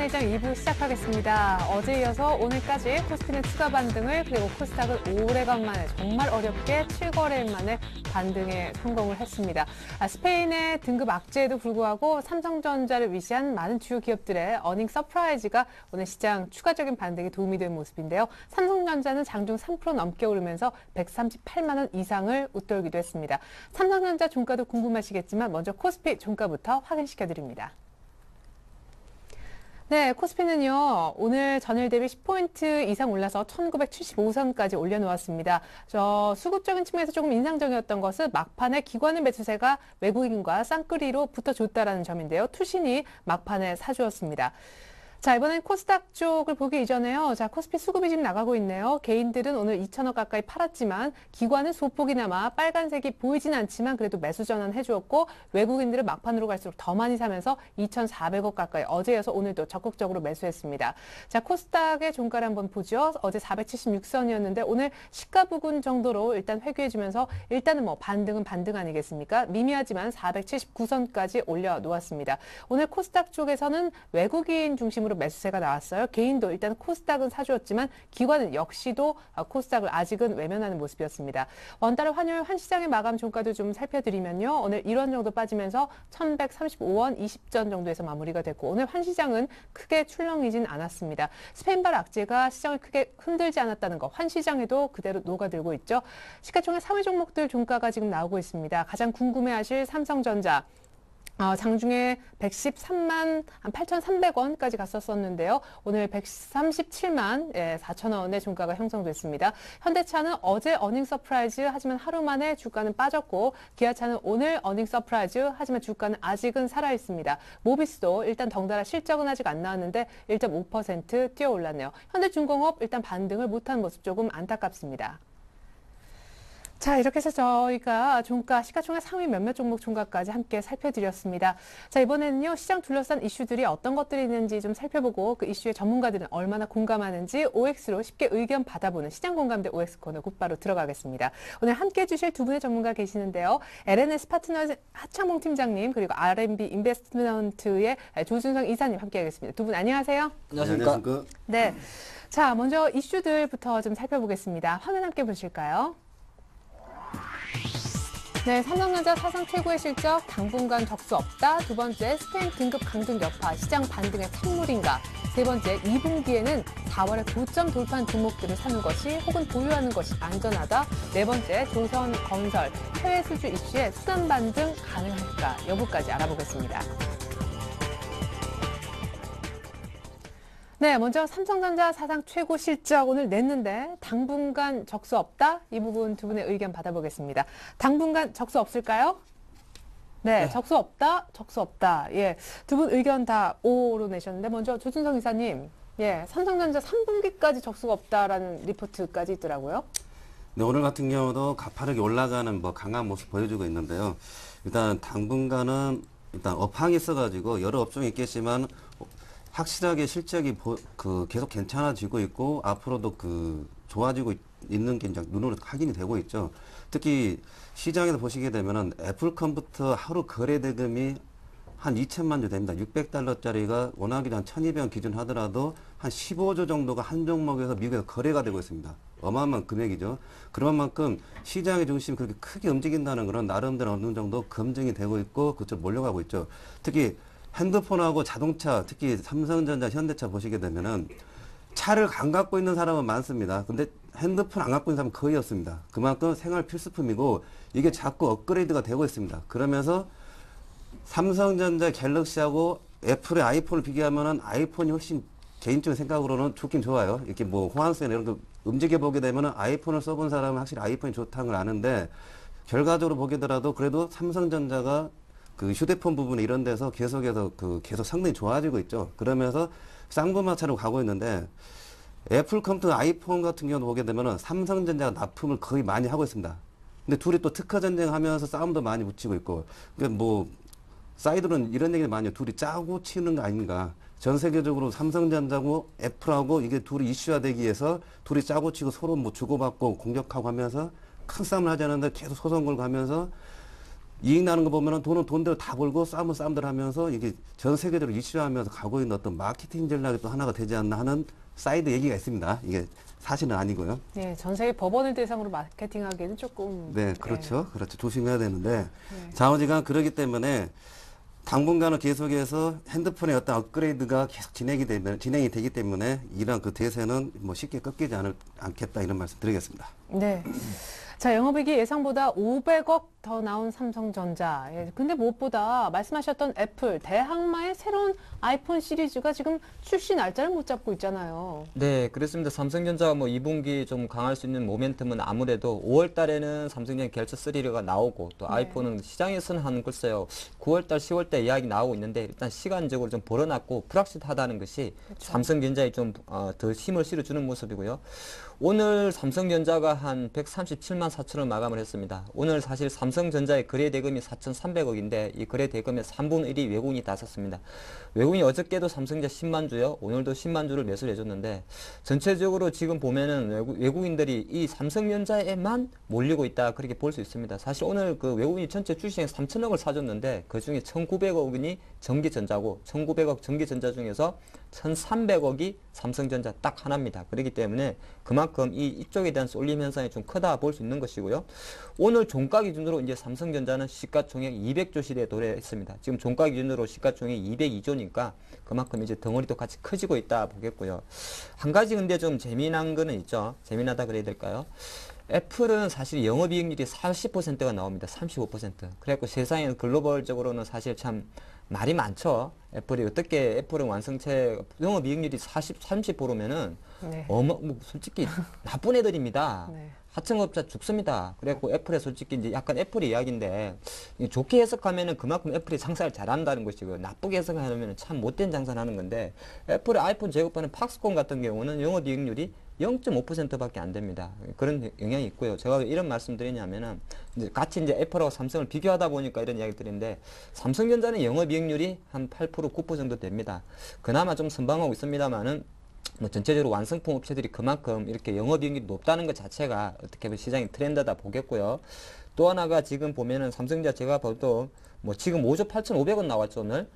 시장내장 2부 시작하겠습니다. 어제 이어서 오늘까지 코스피는 추가 반등을 그리고 코스닥은 오래간만에 정말 어렵게 7거래일 만에 반등에 성공을 했습니다. 아, 스페인의 등급 악재에도 불구하고 삼성전자를 위시한 많은 주요 기업들의 어닝 서프라이즈가 오늘 시장 추가적인 반등에 도움이 된 모습인데요. 삼성전자는 장중 3% 넘게 오르면서 138만 원 이상을 웃돌기도 했습니다. 삼성전자 종가도 궁금하시겠지만 먼저 코스피 종가부터 확인시켜 드립니다. 네, 코스피는요, 오늘 전일 대비 10포인트 이상 올라서 1975선까지 올려놓았습니다. 저 수급적인 측면에서 조금 인상적이었던 것은 막판에 기관의 매수세가 외국인과 쌍끌이로 붙어줬다라는 점인데요. 투신이 막판에 사주었습니다. 자, 이번엔 코스닥 쪽을 보기 이전에요. 자, 코스피 수급이 지금 나가고 있네요. 개인들은 오늘 2천억 가까이 팔았지만 기관은 소폭이나마 빨간색이 보이진 않지만 그래도 매수 전환 해주었고 외국인들은 막판으로 갈수록 더 많이 사면서 2,400억 가까이 어제여서 오늘도 적극적으로 매수했습니다. 자, 코스닥의 종가를 한번 보죠. 어제 476선이었는데 오늘 시가 부근 정도로 일단 회귀해주면서 일단은 뭐 반등은 반등 아니겠습니까? 미미하지만 479선까지 올려놓았습니다. 오늘 코스닥 쪽에서는 외국인 중심으로 중심으로 매수세가 나왔어요. 개인도 일단 코스닥은 사주었지만 기관은 역시도 코스닥을 아직은 외면하는 모습이었습니다. 원달러 환율 환시장의 마감 종가도 좀 살펴드리면요. 오늘 1원 정도 빠지면서 1135원 20전 정도에서 마무리가 됐고 오늘 환시장은 크게 출렁이진 않았습니다. 스페인발 악재가 시장을 크게 흔들지 않았다는 거 환시장에도 그대로 녹아들고 있죠. 시가총액 3위 종목들 종가가 지금 나오고 있습니다. 가장 궁금해하실 삼성전자 어, 장중에 113만 8,300원까지 갔었었는데요. 오늘 137만 예, 4천 원의 종가가 형성됐습니다. 현대차는 어제 어닝 서프라이즈 하지만 하루 만에 주가는 빠졌고 기아차는 오늘 어닝 서프라이즈 하지만 주가는 아직은 살아 있습니다. 모비스도 일단 덩달아 실적은 아직 안 나왔는데 1.5% 뛰어 올랐네요. 현대중공업 일단 반등을 못한 모습 조금 안타깝습니다. 자, 이렇게 해서 저희가 종가, 시가총액 상위 몇몇 종목 종가까지 함께 살펴드렸습니다. 자, 이번에는요, 시장 둘러싼 이슈들이 어떤 것들이 있는지 좀 살펴보고 그 이슈에 전문가들은 얼마나 공감하는지 OX로 쉽게 의견 받아보는 시장 공감대 OX 코너 곧바로 들어가겠습니다. 오늘 함께 해주실 두 분의 전문가 계시는데요. LNS 파트너 하창봉 팀장님, 그리고 R&B 인베스트먼트의 조준성 이사님 함께 하겠습니다. 두 분 안녕하세요. 안녕하십니까. 안녕하십니까. 네. 자, 먼저 이슈들부터 좀 살펴보겠습니다. 화면 함께 보실까요? 네, 삼성전자 사상 최고의 실적, 당분간 적수 없다. 두 번째, 스페인 등급 강등 여파, 시장 반등의 찬물인가. 세 번째, 2분기에는 4월에 고점 돌파한 종목들을 사는 것이 혹은 보유하는 것이 안전하다. 네 번째, 조선 건설, 해외 수주 이슈에 수단 반등 가능할까 여부까지 알아보겠습니다. 네, 먼저 삼성전자 사상 최고 실적 오늘 냈는데 당분간 적수 없다? 이 부분 두 분의 의견 받아보겠습니다. 당분간 적수 없을까요? 네, 네. 적수 없다, 적수 없다. 예, 두 분 의견 다 O로 내셨는데 먼저 조준성 이사님, 예, 삼성전자 3분기까지 적수가 없다라는 리포트까지 있더라고요. 네, 오늘 같은 경우도 가파르게 올라가는 뭐 강한 모습 보여주고 있는데요. 일단 당분간은 일단 업황이 있어가지고 여러 업종이 있겠지만 확실하게 실적이 보, 그 계속 괜찮아지고 있고 앞으로도 그 좋아지고 있는 게 이제 눈으로 확인이 되고 있죠. 특히 시장에서 보시게 되면은 애플 컴퓨터 하루 거래 대금이 한 2천만 주 됩니다. 600달러짜리가 워낙에 한 1200원 기준 하더라도 한 15조 정도가 한 종목에서 미국에서 거래가 되고 있습니다. 어마어마한 금액이죠. 그런 만큼 시장의 중심이 그렇게 크게 움직인다는 것은 나름대로 어느 정도 검증이 되고 있고 그쪽 몰려가고 있죠. 특히 핸드폰하고 자동차, 특히 삼성전자, 현대차 보시게 되면은 차를 안 갖고 있는 사람은 많습니다. 근데 핸드폰 안 갖고 있는 사람은 거의 없습니다. 그만큼 생활 필수품이고 이게 자꾸 업그레이드가 되고 있습니다. 그러면서 삼성전자 갤럭시하고 애플의 아이폰을 비교하면은 아이폰이 훨씬 개인적인 생각으로는 좋긴 좋아요. 이렇게 뭐 호환성이나 이런 거 움직여 보게 되면은 아이폰을 써본 사람은 확실히 아이폰이 좋다는 걸 아는데 결과적으로 보게더라도 그래도 삼성전자가 그 휴대폰 부분 이런 데서 계속해서 그 계속 상당히 좋아지고 있죠. 그러면서 쌍분마차로 가고 있는데 애플 컴퓨터 아이폰 같은 경우 보게 되면은 삼성전자가 납품을 거의 많이 하고 있습니다. 근데 둘이 또 특허 전쟁하면서 싸움도 많이 붙이고 있고 그러니까 뭐 사이드로는 이런 얘기를 많이 해요. 둘이 짜고 치는 거 아닌가. 전 세계적으로 삼성전자하고 애플하고 이게 둘이 이슈화되기 위해서 둘이 짜고 치고 서로 뭐 주고받고 공격하고 하면서 큰 싸움을 하지 않는데 계속 소송 걸고 하면서 이익 나는 거 보면은 돈은 돈대로 다 벌고 싸움은 싸움대로 하면서 이게 전 세계적으로 이슈하면서 가고 있는 어떤 마케팅 전략이 또 하나가 되지 않나 하는 사이드 얘기가 있습니다. 이게 사실은 아니고요. 네, 전 세계 법원을 대상으로 마케팅하기에는 조금 네, 그렇죠. 그렇죠. 조심해야 되는데 네. 자오지간 그러기 때문에 당분간은 계속해서 핸드폰의 어떤 업그레이드가 계속 진행이 되면 진행이 되기 때문에 이런 그 대세는 뭐 쉽게 꺾이지 않을 않겠다 이런 말씀 드리겠습니다. 네. 자, 영업이익이 예상보다 500억 더 나온 삼성전자. 예, 근데 무엇보다 말씀하셨던 애플, 대항마의 새로운 아이폰 시리즈가 지금 출시 날짜를 못 잡고 있잖아요. 네, 그렇습니다. 삼성전자가 뭐 2분기 좀 강할 수 있는 모멘텀은 아무래도 5월 달에는 삼성전자 갤럭시 3가 나오고 또 네. 아이폰은 시장에서는 한 글쎄요. 9월 달, 10월 달 이야기 나오고 있는데 일단 시간적으로 좀 벌어놨고 불확실하다는 것이 그렇죠. 삼성전자에 좀 어, 더 힘을 실어주는 모습이고요. 오늘 삼성전자가 한 137만 4천을 마감을 했습니다. 오늘 사실 삼성전자의 거래 대금이 4,300억인데 이 거래 대금의 3분의 1이 외국인이 다 샀습니다. 외국인이 어저께도 삼성전자 10만 주요, 오늘도 10만 주를 매수를 해줬는데 전체적으로 지금 보면은 외국, 외국 인들이 이 삼성전자에만 몰리고 있다 그렇게 볼 수 있습니다. 사실 오늘 그 외국인이 전체 주식에 3천억을 사줬는데 그 중에 1,900억 원이 전기전자고 1,900억 전기전자 중에서 1,300억이 삼성전자 딱 하나입니다. 그렇기 때문에 그만큼 이 이쪽에 대한 쏠림 현상이 좀 크다 볼 수 있는 것이고요. 오늘 종가 기준으로 이제 삼성전자는 시가총액 200조 시대에 도래했습니다. 지금 종가 기준으로 시가총액 202조니까 그만큼 이제 덩어리도 같이 커지고 있다 보겠고요. 한 가지 근데 좀 재미난 거는 있죠. 재미나다 그래야 될까요? 애플은 사실 영업이익률이 40%가 나옵니다. 35%. 그래갖고 세상에 글로벌적으로는 사실 참 말이 많죠. 애플이 어떻게 애플은 완성체 영업이익률이 40, 30%면은 네. 어머, 뭐 솔직히 나쁜 애들입니다. 네. 하청업자 죽습니다. 그래갖고 애플에 솔직히 이제 약간 애플의 이야기인데 좋게 해석하면은 그만큼 애플이 장사를 잘한다는 것이고 나쁘게 해석하면은 참 못된 장사를 하는 건데 애플의 아이폰 제공하는 팍스콘 같은 경우는 영업이익률이 0.5%밖에 안 됩니다. 그런 영향이 있고요. 제가 왜 이런 말씀 드리냐면은 이제 같이 이제 애플하고 삼성을 비교하다 보니까 이런 이야기 드리는데 삼성전자는 영업이익률이 한 8% 9% 정도 됩니다. 그나마 좀 선방하고 있습니다만은 뭐 전체적으로 완성품 업체들이 그만큼 이렇게 영업이익률이 높다는 것 자체가 어떻게 보면 시장의 트렌드다 보겠고요. 또 하나가 지금 보면은 삼성전자 제가 봐도 뭐 지금 5조 8,500원 나왔죠 오늘.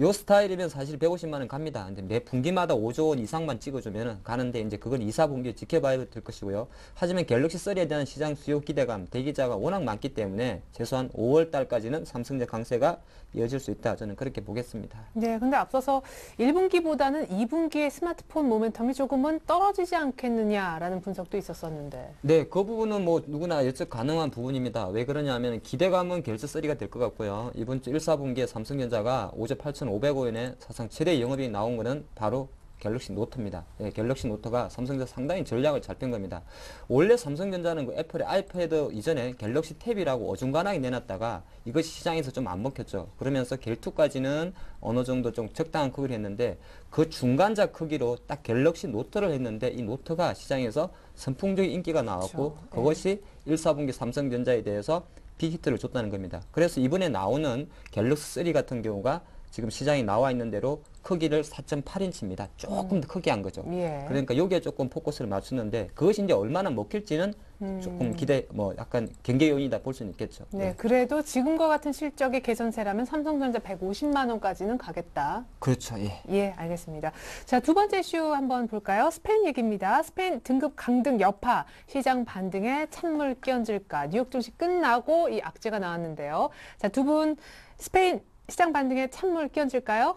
요 스타일이면 사실 150만 원 갑니다. 근데 매 분기마다 5조 원 이상만 찍어주면은 가는데 이제 그건 2, 4분기에 지켜봐야 될 것이고요. 하지만 갤럭시 3에 대한 시장 수요 기대감, 대기자가 워낙 많기 때문에 최소한 5월 달까지는 삼성전자 강세가 이어질 수 있다. 저는 그렇게 보겠습니다. 네, 근데 앞서서 1분기보다는 2분기의 스마트폰 모멘텀이 조금은 떨어지지 않겠느냐라는 분석도 있었었는데. 네, 그 부분은 뭐 누구나 예측 가능한 부분입니다. 왜 그러냐면 기대감은 갤스 3가 될 것 같고요. 이번 주 1, 4분기에 삼성전자가 5조 8,500원에 사상 최대 영업이익 나온 거는 바로 갤럭시 노트입니다. 예, 갤럭시 노트가 삼성전자 상당히 전략을 잘편 겁니다. 원래 삼성전자는 그 애플의 아이패드 이전에 갤럭시 탭이라고 어중간하게 내놨다가 이것이 시장에서 좀 안 먹혔죠. 그러면서 갤2까지는 어느 정도 좀 적당한 크기를 했는데 그 중간자 크기로 딱 갤럭시 노트를 했는데 이 노트가 시장에서 선풍적인 인기가 나왔고 그렇죠. 그것이 1, 4분기 삼성전자에 대해서 빅히트를 줬다는 겁니다. 그래서 이번에 나오는 갤럭시 3 같은 경우가 지금 시장에 나와 있는 대로 크기를 4.8인치입니다. 조금 더 크게 한 거죠. 예. 그러니까 여기에 조금 포커스를 맞추는데 그것이 이제 얼마나 먹힐지는 조금 기대 뭐 약간 경계 요인이다 볼 수는 있겠죠. 네, 그래도 지금과 같은 실적의 개선세라면 삼성전자 150만 원까지는 가겠다. 그렇죠. 예. 예, 알겠습니다. 자, 두 번째 이슈 한번 볼까요? 스페인 얘기입니다. 스페인 등급 강등 여파, 시장 반등에 찬물 끼얹을까? 뉴욕 증시 끝나고 이 악재가 나왔는데요. 자, 두 분 스페인 시장 반등에 찬물 끼얹을까요?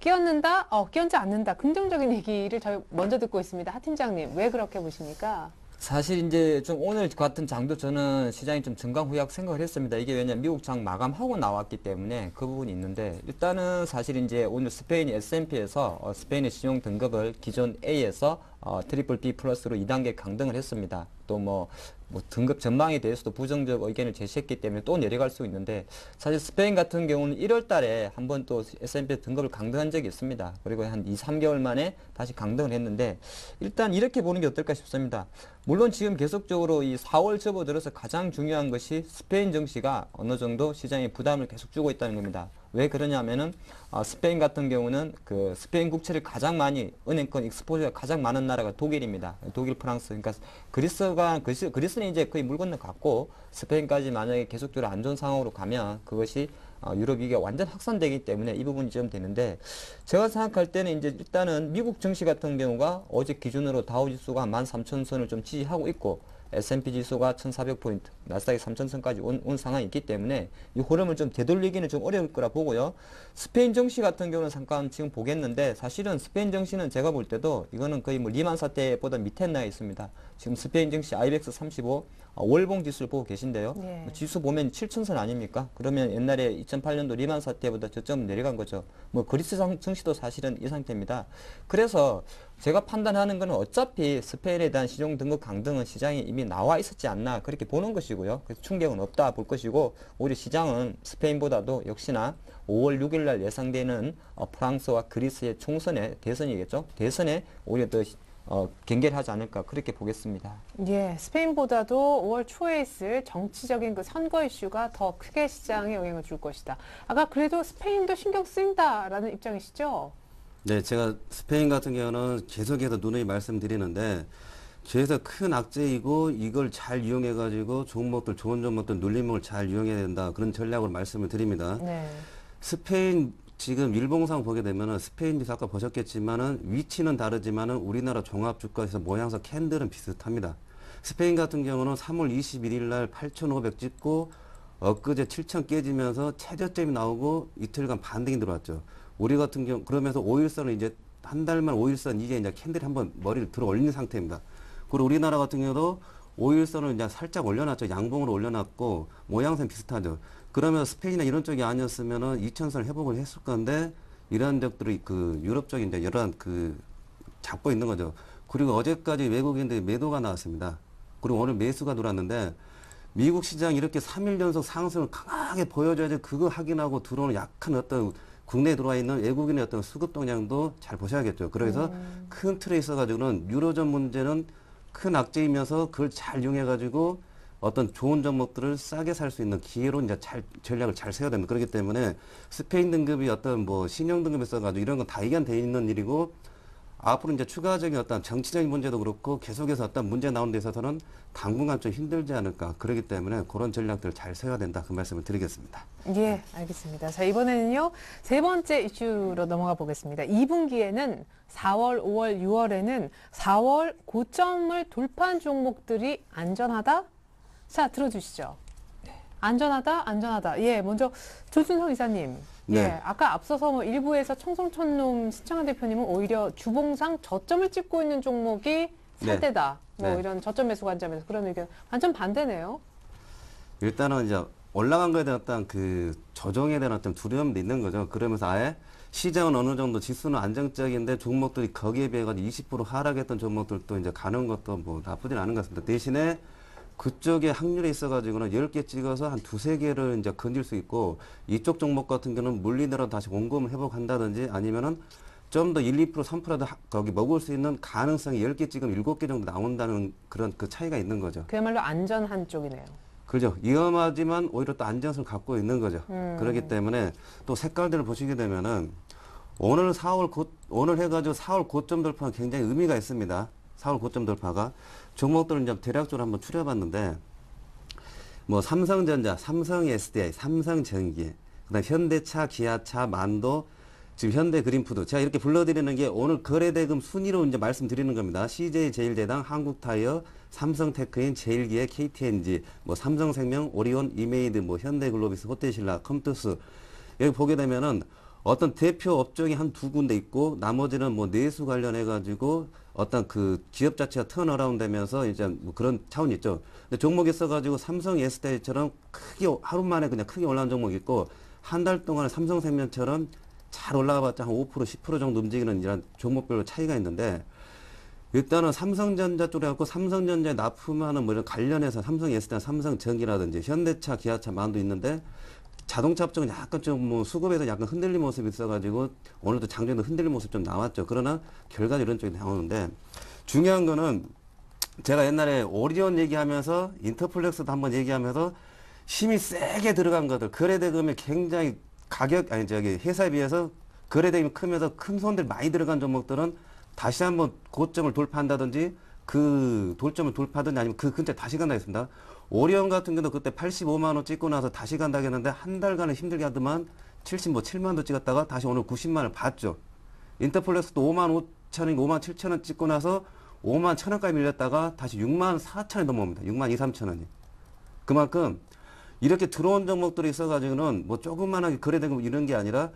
끼얹는다? 어, 끼얹지 않는다. 긍정적인 얘기를 저희 먼저 듣고 있습니다. 하 팀장님, 왜 그렇게 보십니까? 사실 이제 좀 오늘 같은 장도 저는 시장이 좀 전강 후약 생각을 했습니다. 이게 왜냐 면 미국 장 마감하고 나왔기 때문에 그 부분이 있는데 일단은 사실 이제 오늘 스페인이 S&P에서 어, 스페인의 신용 등급을 기존 A에서 어, 트리플 B 플러스로 2단계 강등을 했습니다. 또 뭐 뭐 등급 전망에 대해서도 부정적 의견을 제시했기 때문에 또 내려갈 수 있는데 사실 스페인 같은 경우는 1월 달에 한번 또 S&P 등급을 강등한 적이 있습니다. 그리고 한 2, 3개월 만에 다시 강등을 했는데 일단 이렇게 보는 게 어떨까 싶습니다. 물론 지금 계속적으로 이 4월 접어들어서 가장 중요한 것이 스페인 증시가 어느 정도 시장에 부담을 계속 주고 있다는 겁니다. 왜 그러냐면은 아, 스페인 같은 경우는 그 스페인 국채를 가장 많이 은행권 익스포저가 가장 많은 나라가 독일입니다. 독일, 프랑스. 그러니까 그리스가 그리스, 그리스는 이제 거의 물 건너 갔고 스페인까지 만약에 계속적으로 안 좋은 상황으로 가면 그것이 어, 유럽 위기가 완전 확산되기 때문에 이 부분이 좀 되는데 제가 생각할 때는 이제 일단은 미국 증시 같은 경우가 어제 기준으로 다우지수가 13,000선을 좀 지지하고 있고 S&P 지수가 1,400포인트, 나스닥이 3,000선까지 온, 온 상황이 있기 때문에 이 흐름을 좀 되돌리기는 좀 어려울 거라 보고요. 스페인 증시 같은 경우는 잠깐 지금 보겠는데 사실은 스페인 증시는 제가 볼 때도 이거는 거의 뭐 리만 사태보다 밑에 나 있습니다. 지금 스페인 증시 IBEX 35 어, 월봉 지수를 보고 계신데요. 예. 뭐 지수 보면 7천선 아닙니까? 그러면 옛날에 2008년도 리만 사태보다 저점 내려간 거죠. 뭐 그리스 상- 증시도 사실은 이 상태입니다. 그래서 제가 판단하는 거는 어차피 스페인에 대한 시종 등급 강등은 시장에 이미 나와 있었지 않나 그렇게 보는 것이고요. 그래서 충격은 없다 볼 것이고 오히려 시장은 스페인보다도 역시나 5월 6일 날 예상되는 어, 프랑스와 그리스의 총선에 대선이겠죠. 대선에 오히려 더 어, 경계를 하지 않을까 그렇게 보겠습니다. 예, 스페인보다도 5월 초에 있을 정치적인 그 선거 이슈가 더 크게 시장에 영향을 줄 것이다. 아까 그래도 스페인도 신경 쓰인다라는 입장이시죠? 네, 제가 스페인 같은 경우는 계속해서 누누이 말씀드리는데 그래서 큰 악재이고 이걸 잘 이용해 가지고 종목들 좋은 종목들 눌림목을 잘 이용해야 된다 그런 전략으로 말씀을 드립니다. 네. 스페인 지금 일봉상 보게 되면은 스페인 지수 아까 보셨겠지만은 위치는 다르지만은 우리나라 종합 주가에서 모양새 캔들은 비슷합니다. 스페인 같은 경우는 3월 21일 날 8,500 찍고 엊그제 7,000 깨지면서 최저점이 나오고 이틀간 반등이 들어왔죠. 우리 같은 경우 그러면서 5일선을 이제 한 달만 5일선 이제 이제 캔들이 한번 머리를 들어 올린 상태입니다. 그리고 우리나라 같은 경우도 5일선을 이제 살짝 올려놨죠. 양봉으로 올려놨고 모양새는 비슷하죠. 그러면 스페인이나 이런 쪽이 아니었으면은 2천선을 회복을 했을 건데 이러한 적들이 그 유럽 쪽에 이제 여러한 그 잡고 있는 거죠. 그리고 어제까지 외국인들이 매도가 나왔습니다. 그리고 오늘 매수가 들어왔는데 미국 시장 이렇게 3일 연속 상승을 강하게 보여줘야지 그거 확인하고 들어오는 약한 어떤 국내에 들어와 있는 외국인의 어떤 수급 동향도 잘 보셔야겠죠. 그래서 큰 틀에 있어가지고는 유로존 문제는 큰 악재이면서 그걸 잘 이용해가지고 어떤 좋은 종목들을 싸게 살 수 있는 기회로 이제 잘 전략을 잘 세워야 됩니다. 그렇기 때문에 스페인 등급이 어떤 뭐 신용 등급에 써가지고 이런 건 다 이견돼 있는 일이고 앞으로 이제 추가적인 어떤 정치적인 문제도 그렇고 계속해서 어떤 문제 나오는 데 있어서는 당분간 좀 힘들지 않을까 그렇기 때문에 그런 전략들을 잘 세워야 된다 그 말씀을 드리겠습니다. 예, 알겠습니다. 자, 이번에는요, 세 번째 이슈로 넘어가 보겠습니다. 2분기에는 4월, 5월, 6월에는 4월 고점을 돌파한 종목들이 안전하다? 자, 들어주시죠. 안전하다, 안전하다. 예, 먼저 조준성 이사님. 예, 네. 아까 앞서서 뭐 일부에서 청송촌놈 신창한 대표님은 오히려 주봉상 저점을 찍고 있는 종목이 살 네. 뭐 네. 이런 저점 매수 관점에서 그런 의견 완전 반대네요. 일단은 이제 올라간 거에 대한 어떤 그 조정에 대한 어떤 두려움도 있는 거죠. 그러면서 아예 시장은 어느 정도 지수는 안정적인데 종목들이 거기에 비해 가지고 20% 하락했던 종목들도 이제 가는 것도 뭐 나쁘진 않은 것 같습니다. 대신에 그쪽에 확률에 있어가지고는 10개 찍어서 한 두세 개를 이제 건질 수 있고 이쪽 종목 같은 경우는 물리더라도 다시 원금을 회복한다든지 아니면은 좀 더 1, 2% 3%더 거기 먹을 수 있는 가능성이 10개 찍으면 7개 정도 나온다는 그런 그 차이가 있는 거죠. 그야말로 안전한 쪽이네요. 그죠. 위험하지만 오히려 또 안전성을 갖고 있는 거죠. 음. 그렇기 때문에 또 색깔들을 보시게 되면은 오늘 4월 고, 오늘 해가지고 4월 고점 돌파는 굉장히 의미가 있습니다. 4월 고점 돌파가 종목들은 이제 대략적으로 한번 추려봤는데 뭐 삼성전자, 삼성 SDI, 삼성전기, 그다음 현대차, 기아차, 만도, 지금 현대 그린푸드 제가 이렇게 불러드리는 게 오늘 거래대금 순위로 이제 말씀드리는 겁니다. CJ 제일제당, 한국타이어, 삼성테크윈, 제일기획, KT&G, 뭐 삼성생명, 오리온, 위메이드, 뭐 현대글로비스, 호텔신라, 컴투스 여기 보게 되면은 어떤 대표 업종이 한 두 군데 있고 나머지는 뭐 내수 관련해 가지고 어떤 그 기업 자체가 턴어라운드 되면서 이제 뭐 그런 차원이 있죠. 근데 종목이 있어가지고 삼성 에스테이처럼 크게 하루 만에 그냥 크게 올라온 종목이 있고 한 달 동안에 삼성생명처럼 잘 올라가봤자 한 5% 10% 정도 움직이는 이런 종목별로 차이가 있는데 일단은 삼성전자 쪽에 갖고 삼성전자에 납품하는 뭐 이런 관련해서 삼성 에스테나 삼성전기라든지 현대차, 기아차, 만도 있는데 자동차 업종은 약간 좀 뭐 수급에서 약간 흔들린 모습이 있어가지고 오늘도 장중에도 흔들린 모습 좀 나왔죠. 그러나 결과는 이런 쪽이 나오는데 중요한 거는 제가 옛날에 오리온 얘기하면서 인터플렉스도 한번 얘기하면서 힘이 세게 들어간 것들 거래대금에 굉장히 가격 아니 저기 회사에 비해서 거래대금이 크면서 큰 손들 많이 들어간 종목들은 다시 한번 고점을 돌파한다든지 그 돌점을 돌파하든지 아니면 그 근처에 다시 간다 했습니다. 오리온 같은 경우도 그때 85만 원 찍고 나서 다시 간다 했는데 한 달간은 힘들게 하더만 70, 뭐 7만 원 찍었다가 다시 오늘 90만 원을 봤죠. 인터플렉스도 5만 5천 원, 5만 7천 원 찍고 나서 5만 천 원까지 밀렸다가 다시 6만 4천 원 넘어옵니다. 6만 2, 3천 원이. 그만큼 이렇게 들어온 종목들이 있어가지고는 뭐 조그만하게 거래되고 이런 게 아니라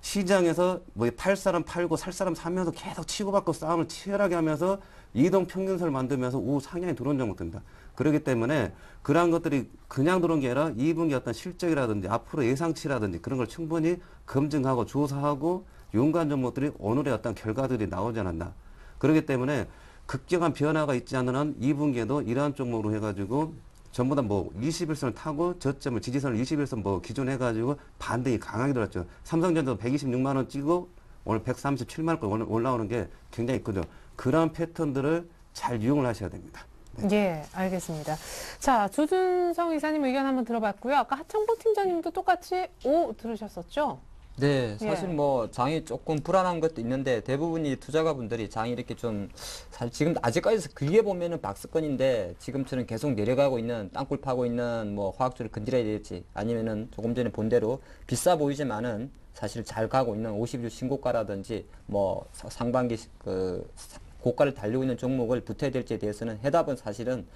시장에서 뭐 팔 사람 팔고 살 사람 사면서 계속 치고받고 싸움을 치열하게 하면서 이동 평균선을 만들면서 우 상향에 들어온 종목들입니다. 그렇기 때문에 그러한 것들이 그냥 들어온 게 아니라 2분기 어떤 실적이라든지 앞으로 예상치라든지 그런 걸 충분히 검증하고 조사하고 윤관 종목들이 오늘의 어떤 결과들이 나오지 않았나. 그렇기 때문에 급격한 변화가 있지 않는 한 2분기에도 이러한 종목으로 해가지고 전부 다 뭐 21선을 타고 저점을 지지선을 21선 뭐 기존 해가지고 반등이 강하게 들었죠. 삼성전자도 126만 원 찍고 오늘 137만 원까지 오늘 올라오는 게 굉장히 크죠. 그런 패턴들을 잘 이용을 하셔야 됩니다. 예, 알겠습니다. 자, 조준성 이사님 의견 한번 들어봤고요. 아까 하창복 팀장님도 똑같이 오 들으셨었죠? 네, 사실 예. 뭐 장이 조금 불안한 것도 있는데 대부분이 투자가분들이 장이 이렇게 좀 사실 지금 아직까지 길게 보면은 박스권인데 지금처럼 계속 내려가고 있는 땅굴 파고 있는 뭐 화학주를 건드려야 될지 아니면은 조금 전에 본 대로 비싸 보이지만은 사실 잘 가고 있는 50주 신고가라든지 뭐 사- 상반기 시- 그 사- 고가를 달리고 있는 종목을 붙어야 될지에 대해서는 해답은 사실은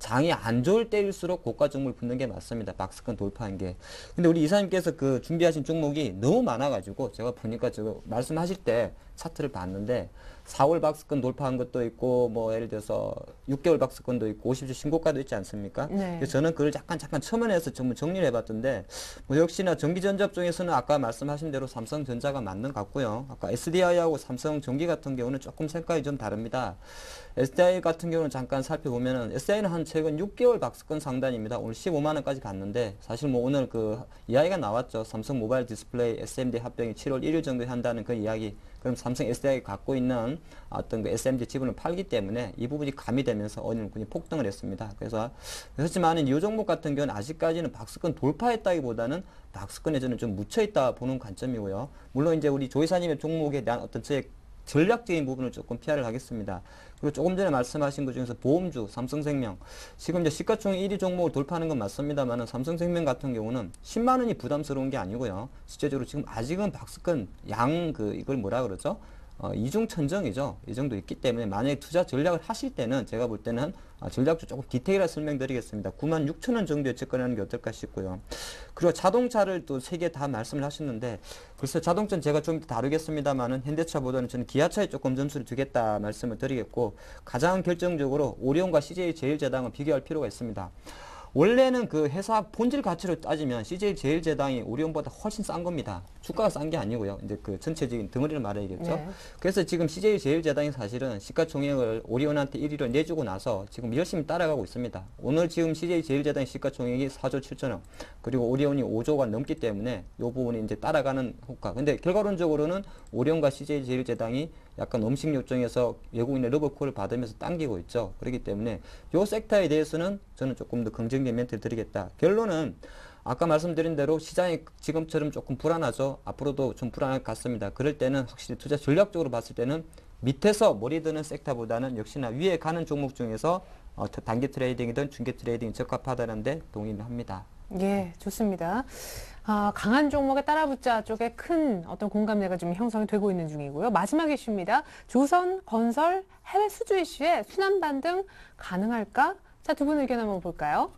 장이 안 좋을 때일수록 고가 종목을 붙는 게 맞습니다. 박스권 돌파한 게. 근데 우리 이사님께서 그 준비하신 종목이 너무 많아가지고 제가 보니까 저거 말씀하실 때 차트를 봤는데 4월 박스권 돌파한 것도 있고 뭐 예를 들어서 6개월 박스권도 있고 50주 신고가도 있지 않습니까? 네. 그래서 저는 그걸 잠깐 잠깐 첨언해서 전부 정리를 해봤는데 뭐 역시나 전기전자 쪽에서는 아까 말씀하신 대로 삼성전자가 맞는 것 같고요. 아까 SDI하고 삼성전기 같은 경우는 조금 색깔이 좀 다릅니다. SDI 같은 경우는 잠깐 살펴보면은 SDI는 한 최근 6개월 박스권 상단입니다. 오늘 15만 원까지 갔는데 사실 뭐 오늘 그 이야기가 나왔죠. 삼성 모바일 디스플레이 SMD 합병이 7월 1일 정도에 한다는 그 이야기. 그럼 삼성 SDI가 갖고 있는 어떤 그 SMD 지분을 팔기 때문에 이 부분이 가미되면서 그냥 폭등을 했습니다. 그래서 그렇지만은 이 종목 같은 경우는 아직까지는 박스권 돌파했다기보다는 박스권에 저는 좀 묻혀 있다 보는 관점이고요. 물론 이제 우리 조이사님의 종목에 대한 어떤 제 전략적인 부분을 조금 피하를 하겠습니다. 그리고 조금 전에 말씀하신 것 중에서 보험주, 삼성생명. 지금 이제 시가총액 1위 종목을 돌파하는 건 맞습니다만은 삼성생명 같은 경우는 10만 원이 부담스러운 게 아니고요. 실제적으로 지금 아직은 박스권 양 그 이걸 뭐라 그러죠? 어, 이중 천정이죠. 이 정도 있기 때문에 만약에 투자 전략을 하실 때는 제가 볼 때는 아, 전략주 조금 디테일하게 설명드리겠습니다. 9만 6천 원 정도에 접근하는 게 어떨까 싶고요. 그리고 자동차를 또 세 개 다 말씀을 하셨는데 글쎄 자동차는 제가 좀 다루겠습니다만은 현대차보다는 저는 기아차에 조금 점수를 주겠다 말씀을 드리겠고 가장 결정적으로 오리온과 CJ 제일제당은 비교할 필요가 있습니다. 원래는 그 회사 본질 가치로 따지면 CJ 제일제당이 오리온보다 훨씬 싼 겁니다. 주가가 싼 게 아니고요. 이제 그 전체적인 덩어리를 말해야겠죠. 네. 그래서 지금 CJ 제일제당이 사실은 시가총액을 오리온한테 1위로 내주고 나서 지금 열심히 따라가고 있습니다. 오늘 지금 CJ 제일제당의 시가총액이 4조 7천억 그리고 오리온이 5조가 넘기 때문에 이 부분이 이제 따라가는 효과. 근데 결과론적으로는 오리온과 CJ 제일제당이 약간 음식료 업종에서 외국인의 러브콜을 받으면서 당기고 있죠. 그렇기 때문에 이 섹터에 대해서는 저는 조금 더 긍정적인 멘트 드리겠다. 결론은 아까 말씀드린 대로 시장이 지금처럼 조금 불안하죠. 앞으로도 좀 불안할 것 같습니다. 그럴 때는 확실히 투자 전략적으로 봤을 때는 밑에서 머리 드는 섹터보다는 역시나 위에 가는 종목 중에서 어, 단기 트레이딩이든 중기 트레이딩이 적합하다는데 동의를 합니다. 예, 좋습니다. 아, 강한 종목에 따라붙자 쪽에 큰 어떤 공감대가 좀 형성이 되고 있는 중이고요. 마지막 이슈입니다. 조선, 건설, 해외 수주 이슈에 순환 반등 가능할까? 자, 두 분 의견 한번 볼까요?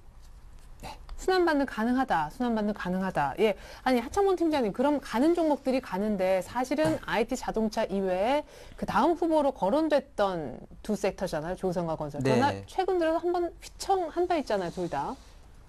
순환 반등 가능하다. 순환 반등 가능하다. 예. 아니, 하창범 팀장님, 그럼 가는 종목들이 가는데 사실은 IT 자동차 이외에 그 다음 후보로 거론됐던 두 섹터잖아요. 조선과 건설. 그러나 네. 최근 들어서 한번 휘청 한 바 있잖아요. 둘 다.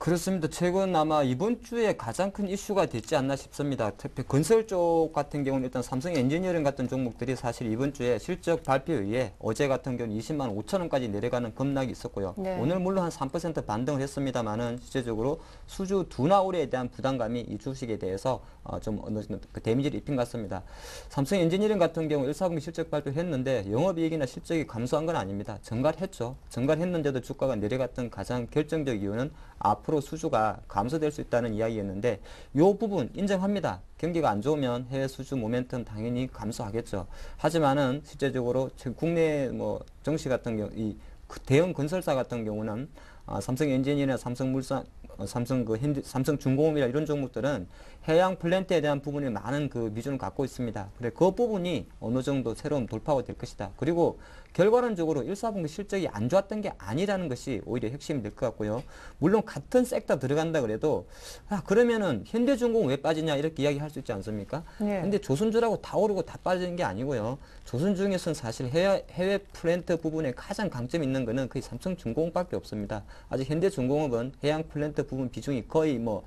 그렇습니다. 최근 아마 이번 주에 가장 큰 이슈가 됐지 않나 싶습니다. 특히 건설 쪽 같은 경우는 일단 삼성 엔지니어링 같은 종목들이 사실 이번 주에 실적 발표 이후에 어제 같은 경우는 20만 5천 원까지 내려가는 급락이 있었고요. 네. 오늘 물론 한 3% 반등을 했습니다만은 실제적으로 수주 둔화율에 대한 부담감이 이 주식에 대해서 어, 좀 어느 정도 그 데미지를 입힌 것 같습니다. 삼성 엔지니어링 같은 경우 1사분기 실적 발표했는데 영업이익이나 실적이 감소한 건 아닙니다. 증가했죠. 증가했는데도 주가가 내려갔던 가장 결정적 이유는 앞으로 앞으로 수주가 감소될 수 있다는 이야기였는데 요 부분 인정합니다. 경기가 안 좋으면 해외 수주 모멘텀 당연히 감소하겠죠. 하지만은 실제적으로 국내 뭐 정시 같은 경우 이그 대형 건설사 같은 경우는 아, 삼성 엔지니어나 삼성 물산, 어, 삼성 그 현대, 삼성 중공업이나 이런 종목들은 해양 플랜트에 대한 부분이 많은 그 비중을 갖고 있습니다. 그래 그 부분이 어느 정도 새로운 돌파가 될 것이다. 그리고 결과론적으로 1, 4분기 실적이 안 좋았던 게 아니라는 것이 오히려 핵심이 될 것 같고요. 물론 같은 섹터 들어간다 그래도 아 그러면은 현대중공 왜 빠지냐 이렇게 이야기할 수 있지 않습니까? 네. 근데 조선주라고 다 오르고 다 빠지는 게 아니고요. 조선 중에서는 사실 해외, 해외 플랜트 부분에 가장 강점이 있는 거는 거의 삼성중공업밖에 없습니다. 아직 현대중공업은 해양 플랜트 부분 비중이 거의 뭐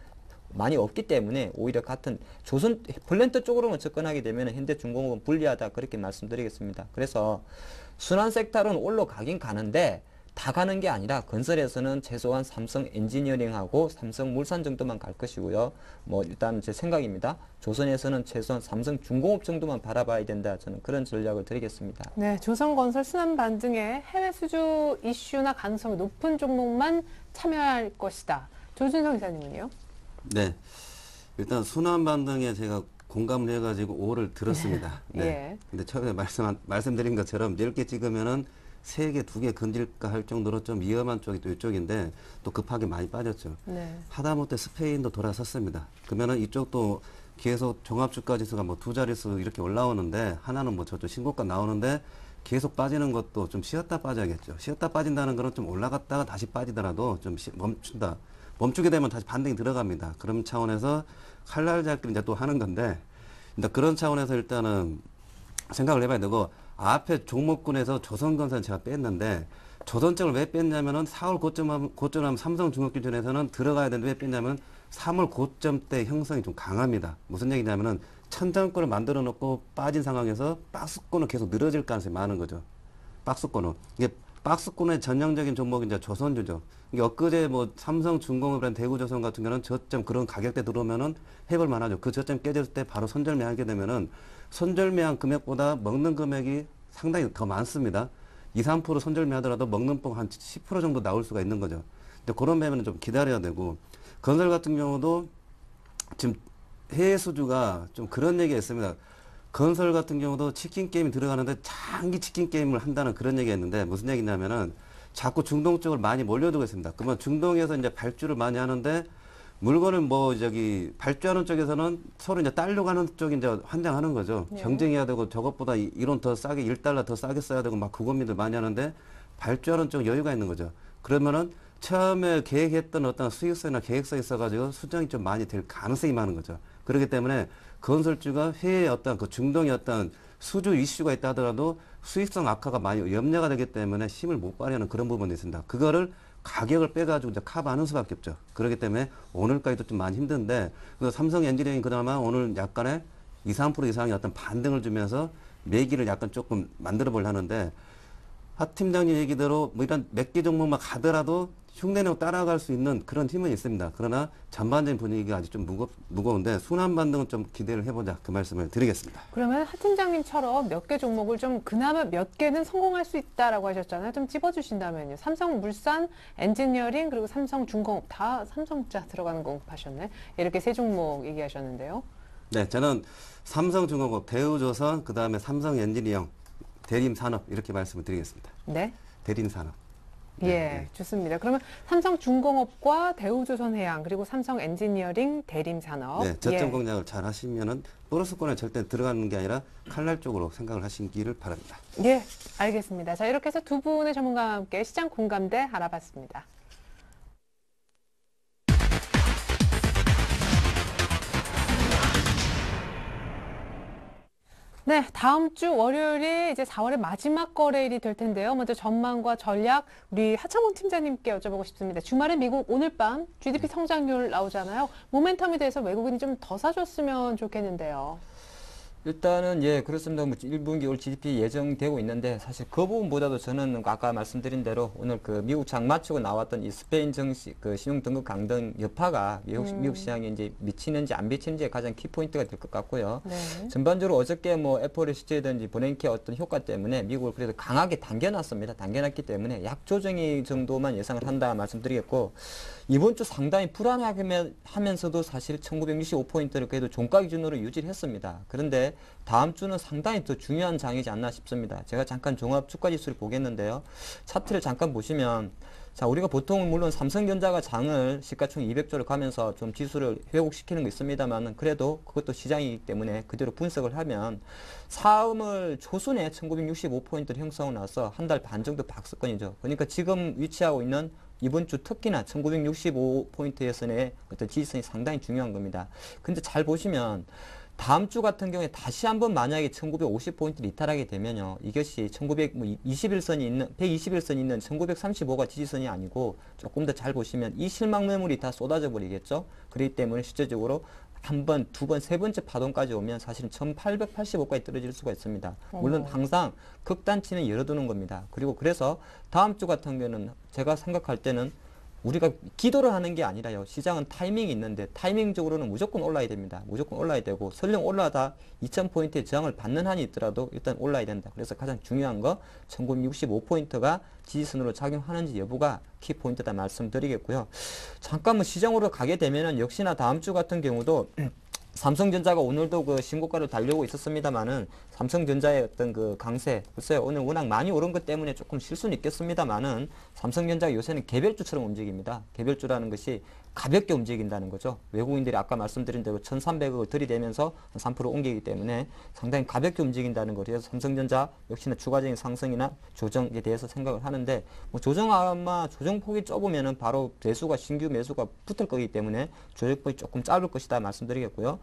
많이 없기 때문에 오히려 같은 조선 플랜트 쪽으로만 접근하게 되면 현대중공업은 불리하다 그렇게 말씀드리겠습니다. 그래서 순환 섹터로는 올라가긴 가는데 다 가는 게 아니라 건설에서는 최소한 삼성 엔지니어링하고 삼성 물산 정도만 갈 것이고요. 뭐 일단 제 생각입니다. 조선에서는 최소한 삼성 중공업 정도만 바라봐야 된다. 저는 그런 전략을 드리겠습니다. 네, 조선건설 순환 반등에 해외 수주 이슈나 가능성이 높은 종목만 참여할 것이다. 조준성 이사님은요? 네. 일단 순환 반 등에 제가 공감을 해가지고 오를 들었습니다. 네. 예. 근데 처음에 말씀, 말씀드린 것처럼 10개 찍으면은 3개, 2개 건질까 할 정도로 좀 위험한 쪽이 또 이쪽인데 또 급하게 많이 빠졌죠. 네. 하다못해 스페인도 돌아섰습니다. 그러면은 이쪽도 계속 종합주가 지수가 뭐 두 자릿수 이렇게 올라오는데 하나는 뭐 저쪽 신고가 나오는데 계속 빠지는 것도 좀 쉬었다 빠져야겠죠. 쉬었다 빠진다는 거는 좀 올라갔다가 다시 빠지더라도 좀 쉬- 멈춘다. 멈추게 되면 다시 반등이 들어갑니다. 그런 차원에서 칼날 잡기를 이제 또 하는 건데 일단 그런 차원에서 일단은 생각을 해봐야 되고 앞에 종목군에서 조선건설 제가 뺐는데 조선증을 왜 뺐냐면은 4월 고점 고점하면 삼성중업 기준에서는 들어가야 되는데 왜 뺐냐면 3월 고점대 형성이 좀 강합니다. 무슨 얘기냐면은 천장권을 만들어 놓고 빠진 상황에서 박스권은 계속 늘어질 가능성이 많은 거죠. 박스권은 이게 박스권의 전형적인 종목이 이제 조선주죠. 이게 엊그제 뭐 삼성 중공업이란 대구조선 같은 경우는 저점 그런 가격대 들어오면은 해볼 만하죠. 그 저점 깨졌을 때 바로 손절매하게 되면은 손절매한 금액보다 먹는 금액이 상당히 더 많습니다. 2, 3% 손절매하더라도 먹는 뽕 한 10% 정도 나올 수가 있는 거죠. 근데 그런 매매는 좀 기다려야 되고 건설 같은 경우도 지금 해외 수주가 좀 그런 얘기가 있습니다. 건설 같은 경우도 치킨 게임이 들어가는데 장기 치킨 게임을 한다는 그런 얘기가 있는데 무슨 얘기냐면은 자꾸 중동 쪽을 많이 몰려두고 있습니다. 그러면 중동에서 이제 발주를 많이 하는데 물건을 뭐 저기 발주하는 쪽에서는 서로 이제 딸려고 하는 쪽이 이제 환장하는 거죠. 네. 경쟁해야 되고 저것보다 이- 이론 더 싸게 1달러 더 싸게 써야 되고 막 그 고민들 많이 하는데 발주하는 쪽 여유가 있는 거죠. 그러면은 처음에 계획했던 어떤 수익성이나 계획성이 있어가지고 수정이 좀 많이 될 가능성이 많은 거죠. 그렇기 때문에 건설주가 회의 어떤 그 중동의 어떤 수주 이슈가 있다 하더라도 수익성 악화가 많이 염려가 되기 때문에 힘을 못 발휘하는 그런 부분이 있습니다. 그거를 가격을 빼가지고 이제 커버하는 수밖에 없죠. 그렇기 때문에 오늘까지도 좀 많이 힘든데 삼성 엔지니어링 그나마 오늘 약간의 2, 3% 이상의 어떤 반등을 주면서 매기를 약간 조금 만들어 보려 하는데 하 팀장님 얘기대로 뭐 일단 몇개 종목만 가더라도 흉내내고 따라갈 수 있는 그런 힘은 있습니다. 그러나 전반적인 분위기가 아직 좀 무겁, 무거운데 순환 반등은 좀 기대를 해보자 그 말씀을 드리겠습니다. 그러면 하 팀장님처럼 몇 개 종목을 좀 그나마 몇 개는 성공할 수 있다라고 하셨잖아요. 좀 찝어주신다면요. 삼성물산, 엔지니어링 그리고 삼성중공업 다 삼성자 들어가는 공급하셨네. 이렇게 세 종목 얘기하셨는데요. 네, 저는 삼성중공업, 대우조선, 그 다음에 삼성엔지니어, 대림산업 이렇게 말씀을 드리겠습니다. 네. 대림산업. 예, 네, 좋습니다. 그러면 삼성중공업과 대우조선해양 그리고 삼성엔지니어링, 대림산업. 네, 저점 예. 공략을 잘 하시면은 플러스권에 절대 들어가는 게 아니라 칼날 쪽으로 생각을 하시기를 바랍니다. 예, 알겠습니다. 자, 이렇게 해서 두 분의 전문가와 함께 시장 공감대 알아봤습니다. 네, 다음 주 월요일이 이제 4월의 마지막 거래일이 될 텐데요. 먼저 전망과 전략 우리 하창훈 팀장님께 여쭤보고 싶습니다. 주말에 미국 오늘 밤 GDP 성장률 나오잖아요. 모멘텀에 대해서 외국인이 좀 더 사줬으면 좋겠는데요. 일단은 예 그렇습니다. 뭐 1분기 올 GDP 예정되고 있는데 사실 그 부분보다도 저는 아까 말씀드린 대로 오늘 그 미국 장 마치고 나왔던 이 스페인 정시 그 신용 등급 강등 여파가 미국 미국 시장에 이제 미치는지 안 미치는지가 가장 키 포인트가 될 것 같고요. 네. 전반적으로 어저께 뭐 애플의 실적이든지 버냉키의 어떤 효과 때문에 미국을 그래도 강하게 당겨놨습니다. 당겨놨기 때문에 약 조정이 정도만 예상을 한다 말씀드리겠고 이번 주 상당히 불안하면서도 사실 1965포인트를 그래도 종가 기준으로 유지를 했습니다. 그런데 다음 주는 상당히 더 중요한 장이지 않나 싶습니다. 제가 잠깐 종합 주가 지수를 보겠는데요. 차트를 잠깐 보시면 자, 우리가 보통 물론 삼성전자가 장을 시가총 200조를 가면서 좀 지수를 회복시키는 거 있습니다만 그래도 그것도 시장이기 때문에 그대로 분석을 하면 사음을 초순에 1965포인트를 형성하고 나서 한 달 반 정도 박스권이죠. 그러니까 지금 위치하고 있는 이번 주 특히나 1965포인트 예선의 어떤 지지선이 상당히 중요한 겁니다. 근데 잘 보시면 다음 주 같은 경우에 다시 한번 만약에 1950포인트를 이탈하게 되면요. 이것이 1921선이 있는, 121선이 있는 1935가 지지선이 아니고 조금 더 잘 보시면 이 실망 매물이 다 쏟아져 버리겠죠. 그렇기 때문에 실제적으로 한 번, 두 번, 세 번째 파동까지 오면 사실은 1885까지 떨어질 수가 있습니다. 물론. 항상 극단치는 열어두는 겁니다. 그리고 그래서 다음 주 같은 경우는 제가 생각할 때는 우리가 기도를 하는 게 아니라요. 시장은 타이밍이 있는데 타이밍적으로는 무조건 올라야 됩니다. 무조건 올라야 되고 설령 올라다 2000포인트의 저항을 받는 한이 있더라도 일단 올라야 된다. 그래서 가장 중요한 거 1965포인트가 지지선으로 작용하는지 여부가 키포인트다 말씀드리겠고요. 잠깐 뭐 시장으로 가게 되면 은 역시나 다음 주 같은 경우도 삼성전자가 오늘도 그 신고가를 달려오고 있었습니다만은 삼성전자의 어떤 그 강세, 글쎄요, 오늘 워낙 많이 오른 것 때문에 조금 실수는 있겠습니다만은 삼성전자가 요새는 개별주처럼 움직입니다. 개별주라는 것이 가볍게 움직인다는 거죠. 외국인들이 아까 말씀드린 대로 1,300억을 들이대면서 한 3% 옮기기 때문에 상당히 가볍게 움직인다는 거. 그래서 삼성전자 역시나 추가적인 상승이나 조정에 대해서 생각을 하는데 뭐 조정 아마 조정폭이 좁으면은 바로 매수가 신규 매수가 붙을 거기 때문에 조정폭이 조금 짧을 것이다 말씀드리겠고요.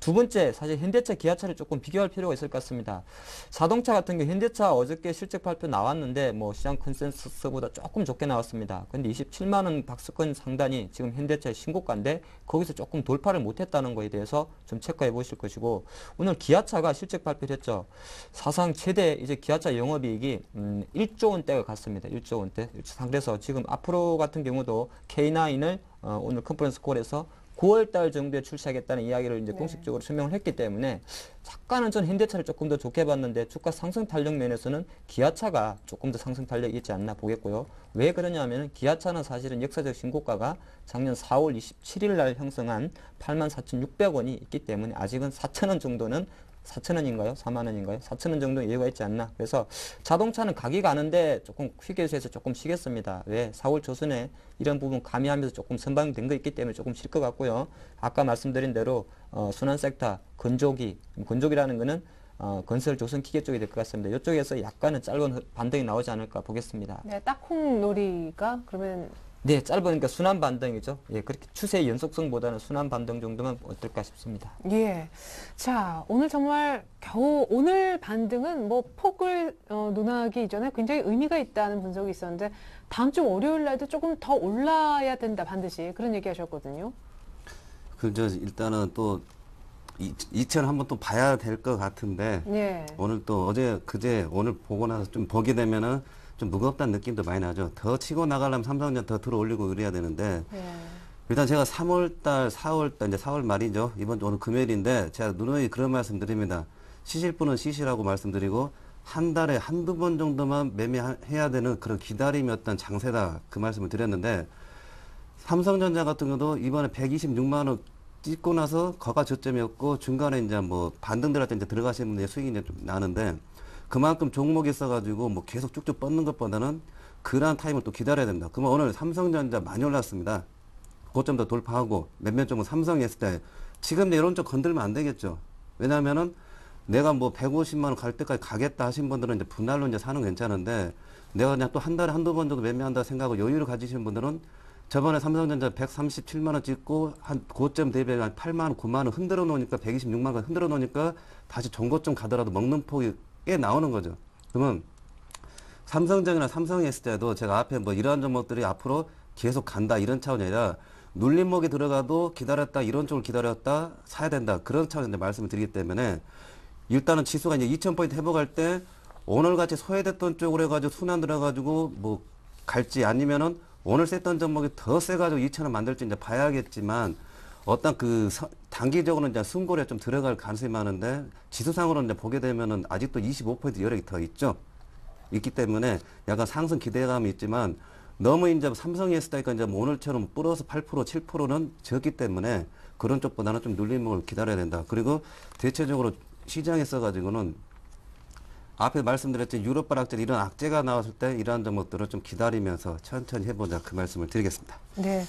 두 번째 사실 현대차, 기아차를 조금 비교할 필요가 있을 것 같습니다. 자동차 같은 경우 현대차 어저께 실적 발표 나왔는데 뭐 시장 컨센서스보다 조금 좋게 나왔습니다. 근데 27만 원 박스권 상단이 지금 현대 차의 신고가인데 거기서 조금 돌파를 못했다는 거에 대해서 좀 체크해 보실 것이고 오늘 기아차가 실적 발표를 했죠. 사상 최대 이제 기아차 영업이익이 음, 1조 원대가 갔습니다. 1조 원대. 그래서 지금 앞으로 같은 경우도 K9을 어, 오늘 conference call에서 9월 달 정도에 출시하겠다는 이야기를 이제 네. 공식적으로 설명을 했기 때문에 잠깐은 전 현대차를 조금 더 좋게 봤는데 주가 상승 탄력 면에서는 기아차가 조금 더 상승 탄력이 있지 않나 보겠고요. 왜 그러냐면은 기아차는 사실은 역사적 신고가가 작년 4월 27일 날 형성한 84,600원이 있기 때문에 아직은 4,000원 정도는 4천원인가요? 4만원인가요? 4천원 정도 여유가 있지 않나? 그래서 자동차는 가기 가는데 조금 휴게소에서 조금 쉬겠습니다. 왜? 4월 초순에 이런 부분 가미하면서 조금 선방된 거 있기 때문에 조금 쉴 것 같고요. 아까 말씀드린 대로 어, 순환 섹터, 건조기, 건조기라는 거는 어, 건설 조선 기계 쪽이 될 것 같습니다. 이쪽에서 약간은 짧은 반등이 나오지 않을까 보겠습니다. 네, 딱콩 놀이가 그러면 네, 짧으니까 순환 반등이죠. 예, 그렇게 추세 연속성보다는 순환 반등 정도면 어떨까 싶습니다. 예. 자, 오늘 정말 겨우 오늘 반등은 뭐 폭을 어, 논하기 이전에 굉장히 의미가 있다는 분석이 있었는데 다음 주 월요일 날도 조금 더 올라야 된다 반드시 그런 얘기 하셨거든요. 그저 일단은 또 이, 이천 한번 또 봐야 될 것 같은데 예. 오늘 또 어제 그제 오늘 보고 나서 좀 보게 되면은 좀 무겁다는 느낌도 많이 나죠. 더 치고 나가려면 삼성전 더 들어 올리고 그래야 되는데 예. 일단 제가 3월달, 4월달 이제 4월 말이죠. 이번 주 오늘 금요일인데 제가 누누이 그런 말씀 드립니다. 시실 분은 시시라고 말씀드리고 한 달에 한두 번 정도만 매매해야 되는 그런 기다림이 어떤 장세다 그 말씀을 드렸는데 삼성전자 같은 경우도 이번에 126만 원 찍고 나서 거가 저점이었고 중간에 이제 뭐 반등 들어갈 때 이제 들어가시는 분들의 수익이 이제 좀 나는데 그만큼 종목이 있어가지고 뭐 계속 쭉쭉 뻗는 것보다는 그러한 타임을 또 기다려야 됩니다. 그러면 오늘 삼성전자 많이 올랐습니다. 고점도 돌파하고 몇몇 종목 삼성이 했을 때 지금 이런 쪽 건들면 안 되겠죠. 왜냐하면은 내가 뭐 150만 원 갈 때까지 가겠다 하신 분들은 이제 분할로 이제 사는 건 괜찮은데 내가 그냥 또 한 달에 한두 번 정도 매매한다 생각하고 여유를 가지시는 분들은 저번에 삼성전자 137만 원 찍고 한 고점 대비 한 8만 원, 9만 원 흔들어 놓으니까 126만 원 흔들어 놓으니까 다시 종고점 가더라도 먹는 폭이 꽤 나오는 거죠. 그러면 삼성전이나 삼성이 했을 때도 제가 앞에 뭐 이러한 종목들이 앞으로 계속 간다 이런 차원이 아니라 눌림목에 들어가도 기다렸다 이런 쪽을 기다렸다 사야 된다 그런 차원에서 말씀을 드리기 때문에 일단은 지수가 이제 2,000포인트 회복할 때 오늘 같이 소외됐던 쪽으로 해가지고 순환 들어가지고 뭐 갈지 아니면은 오늘 셌던 종목이 더 세가지고 2,000원 만들지 이제 봐야겠지만 어떤 그 서- 단기적으로는 이제 순고리에 좀 들어갈 가능성이 많은데 지수상으로는 이제 보게 되면은 아직도 25% 여력이 더 있죠. 있기 때문에 약간 상승 기대감이 있지만 너무 이제 삼성이 했을 때니까 이제 뭐 오늘처럼 플러스 8% 7%는 적기 때문에 그런 쪽보다는 좀 눌림을 기다려야 된다. 그리고 대체적으로 시장에 써가지고는 앞에 말씀드렸듯이 유럽 발악질 이런 악재가 나왔을 때 이러한 종목들을 좀 기다리면서 천천히 해보자 그 말씀을 드리겠습니다. 네.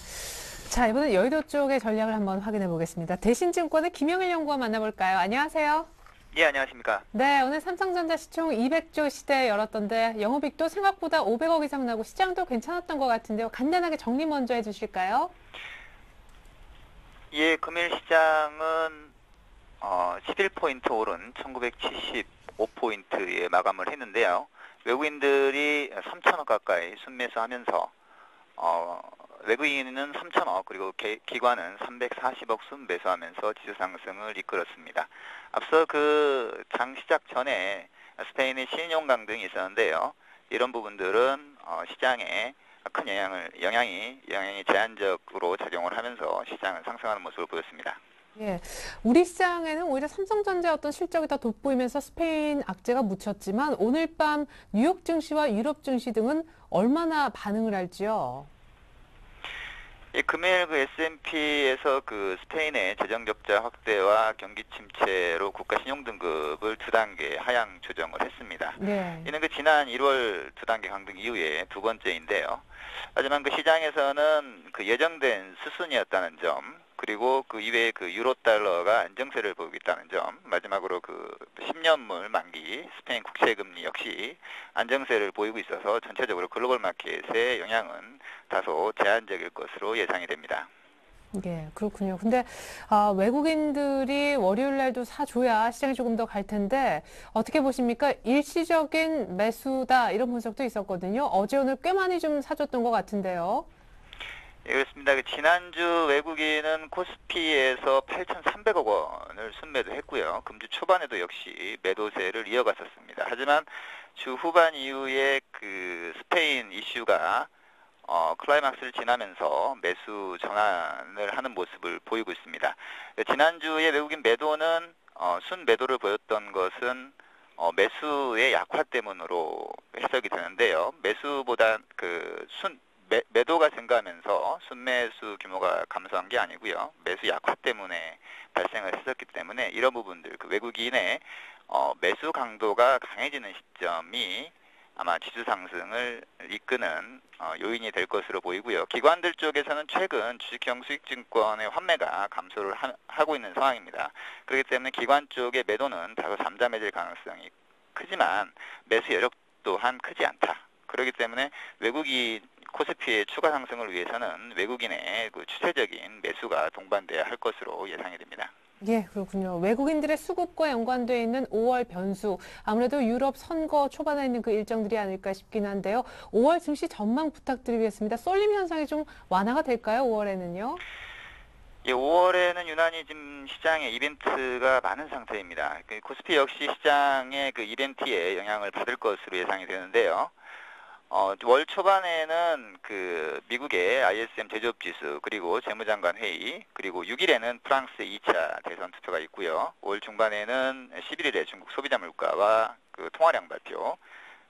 자, 이번엔 여의도 쪽의 전략을 한번 확인해 보겠습니다. 대신증권의 김영일 연구원 만나볼까요? 안녕하세요. 예, 안녕하십니까. 네, 오늘 삼성전자 시총 200조 시대 열었던데 영업이익도 생각보다 500억 이상 나고 시장도 괜찮았던 것 같은데요. 간단하게 정리 먼저 해주실까요? 예, 금일 시장은 어, 11포인트 오른 1975포인트에 마감을 했는데요. 외국인들이 3천억 가까이 순매수하면서 어, 외국인은 3천억 그리고 개- 기관은 340억 순 매수하면서 지수 상승을 이끌었습니다. 앞서 그 장 시작 전에 스페인의 신용 강등이 있었는데요. 이런 부분들은 어, 시장에 큰 영향을 영향이 영향이 제한적으로 작용을 하면서 시장은 상승하는 모습을 보였습니다. 예, 우리 시장에는 오히려 삼성전자 어떤 실적이 더 돋보이면서 스페인 악재가 묻혔지만 오늘 밤 뉴욕 증시와 유럽 증시 등은 얼마나 반응을 할지요? 이 금일 그 S&P에서 그 스페인의 재정 적자 확대와 경기 침체로 국가 신용 등급을 두 단계 하향 조정을 했습니다. 네. 이는 그 지난 1월 두 단계 강등 이후에 두 번째인데요. 하지만 그 시장에서는 그 예정된 수순이었다는 점, 그리고 그 이외에 그 유로 달러가 안정세를 보이고 있다는 점, 마지막으로 그 10년물 만기 스페인 국채 금리 역시 안정세를 보이고 있어서 전체적으로 글로벌 마켓의 영향은 다소 제한적일 것으로 예상이 됩니다. 예, 그렇군요. 근데 아, 외국인들이 월요일 날도 사줘야 시장이 조금 더 갈 텐데 어떻게 보십니까? 일시적인 매수다 이런 분석도 있었거든요. 어제 오늘 꽤 많이 좀 사줬던 것 같은데요. 예, 그렇습니다. 그 지난주 외국인은 코스피에서 8,300억 원을 순매도했고요. 금주 초반에도 역시 매도세를 이어갔었습니다. 하지만 주 후반 이후에 그 스페인 이슈가 어, 클라이막스를 지나면서 매수 전환을 하는 모습을 보이고 있습니다. 예, 지난주에 외국인 매도는 어, 순 매도를 보였던 것은 어, 매수의 약화 때문으로 해석이 되는데요. 매수보다 그 순 매, 매도가 증가하면서 순매수 규모가 감소한 게 아니고요. 매수 약화 때문에 발생을 했었기 때문에 이런 부분들 그 외국인의 어, 매수 강도가 강해지는 시점이 아마 지수 상승을 이끄는 어, 요인이 될 것으로 보이고요. 기관들 쪽에서는 최근 주식형 수익증권의 환매가 감소를 하, 고 있는 상황입니다. 그렇기 때문에 기관 쪽의 매도는 다소 잠잠해질 가능성이 크지만 매수 여력 또한 크지 않다. 그렇기 때문에 외국인 코스피의 추가 상승을 위해서는 외국인의 그 추세적인 매수가 동반돼야 할 것으로 예상이 됩니다. 예, 그렇군요. 외국인들의 수급과 연관돼 있는 5월 변수, 아무래도 유럽 선거 초반에 있는 그 일정들이 아닐까 싶긴 한데요. 5월 증시 전망 부탁드리겠습니다. 쏠림 현상이 좀 완화가 될까요? 5월에는요? 예, 5월에는 유난히 지금 시장에 이벤트가 많은 상태입니다. 그 코스피 역시 시장의 그 이벤트에 영향을 받을 것으로 예상이 되는데요. 어, 월 초반에는 그 미국의 ISM 제조업 지수 그리고 재무장관 회의 그리고 6일에는 프랑스 2차 대선 투표가 있고요. 월 중반에는 11일에 중국 소비자 물가와 그 통화량 발표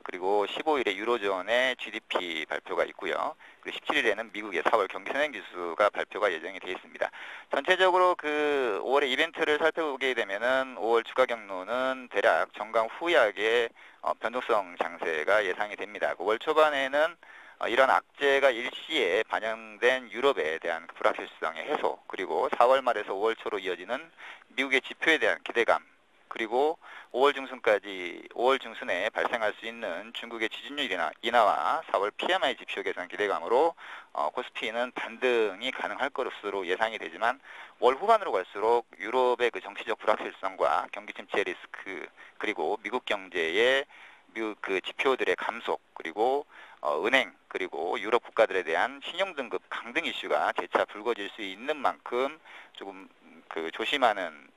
그리고 15일에 유로존의 GDP 발표가 있고요. 그리고 17일에는 미국의 4월 경기 선행 지수가 발표가 예정이 되어 있습니다. 전체적으로 그 5월의 이벤트를 살펴보게 되면은 5월 주가 경로는 대략 정강 후약의 어, 변동성 장세가 예상이 됩니다. 그 월 초반에는 어, 이런 악재가 일시에 반영된 유럽에 대한 그 불확실성의 해소 그리고 4월 말에서 5월 초로 이어지는 미국의 지표에 대한 기대감 그리고 5월 중순까지 5월 중순에 발생할 수 있는 중국의 지진율 인하, 인하와 4월 PMI 지표 개선 기대감으로 어, 코스피는 반등이 가능할 것으로 예상이 되지만 월 후반으로 갈수록 유럽의 그 정치적 불확실성과 경기 침체 리스크 그리고 미국 경제의 그 지표들의 감속 그리고 어, 은행 그리고 유럽 국가들에 대한 신용 등급 강등 이슈가 재차 불거질 수 있는 만큼 조금 그 조심하는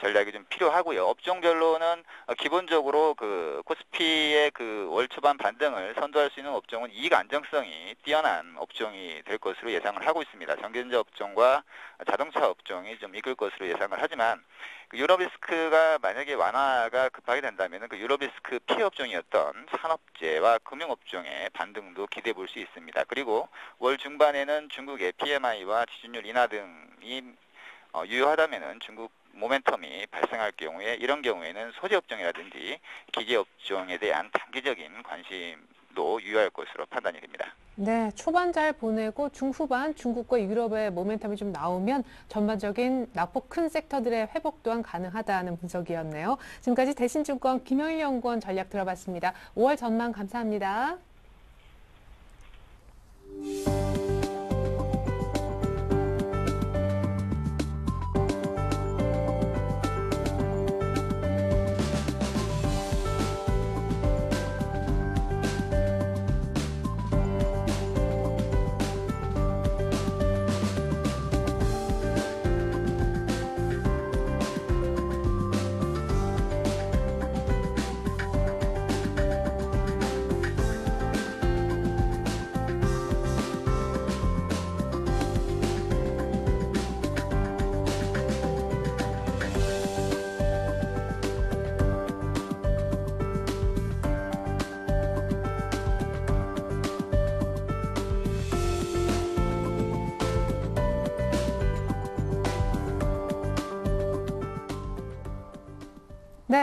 전략이 좀 필요하고요. 업종별로는 어, 기본적으로 그 코스피의 그 월 초반 반등을 선도할 수 있는 업종은 이익 안정성이 뛰어난 업종이 될 것으로 예상을 하고 있습니다. 전기전자 업종과 자동차 업종이 좀 이끌 것으로 예상을 하지만 그 유럽 리스크가 만약에 완화가 급하게 된다면 그 유럽 리스크 피해 업종이었던 산업재와 금융업종의 반등도 기대해 볼 수 있습니다. 그리고 월 중반에는 중국의 PMI와 지준율 인하 등이 어, 유효하다면은 중국 모멘텀이 발생할 경우에 이런 경우에는 소재 업종이라든지 기계 업종에 대한 단기적인 관심도 유효할 것으로 판단이 됩니다. 네, 초반 잘 보내고 중후반 중국과 유럽의 모멘텀이 좀 나오면 전반적인 낙폭 큰 섹터들의 회복 또한 가능하다는 분석이었네요. 지금까지 대신증권 김영일 연구원 전략 들어봤습니다. 5월 전망 감사합니다.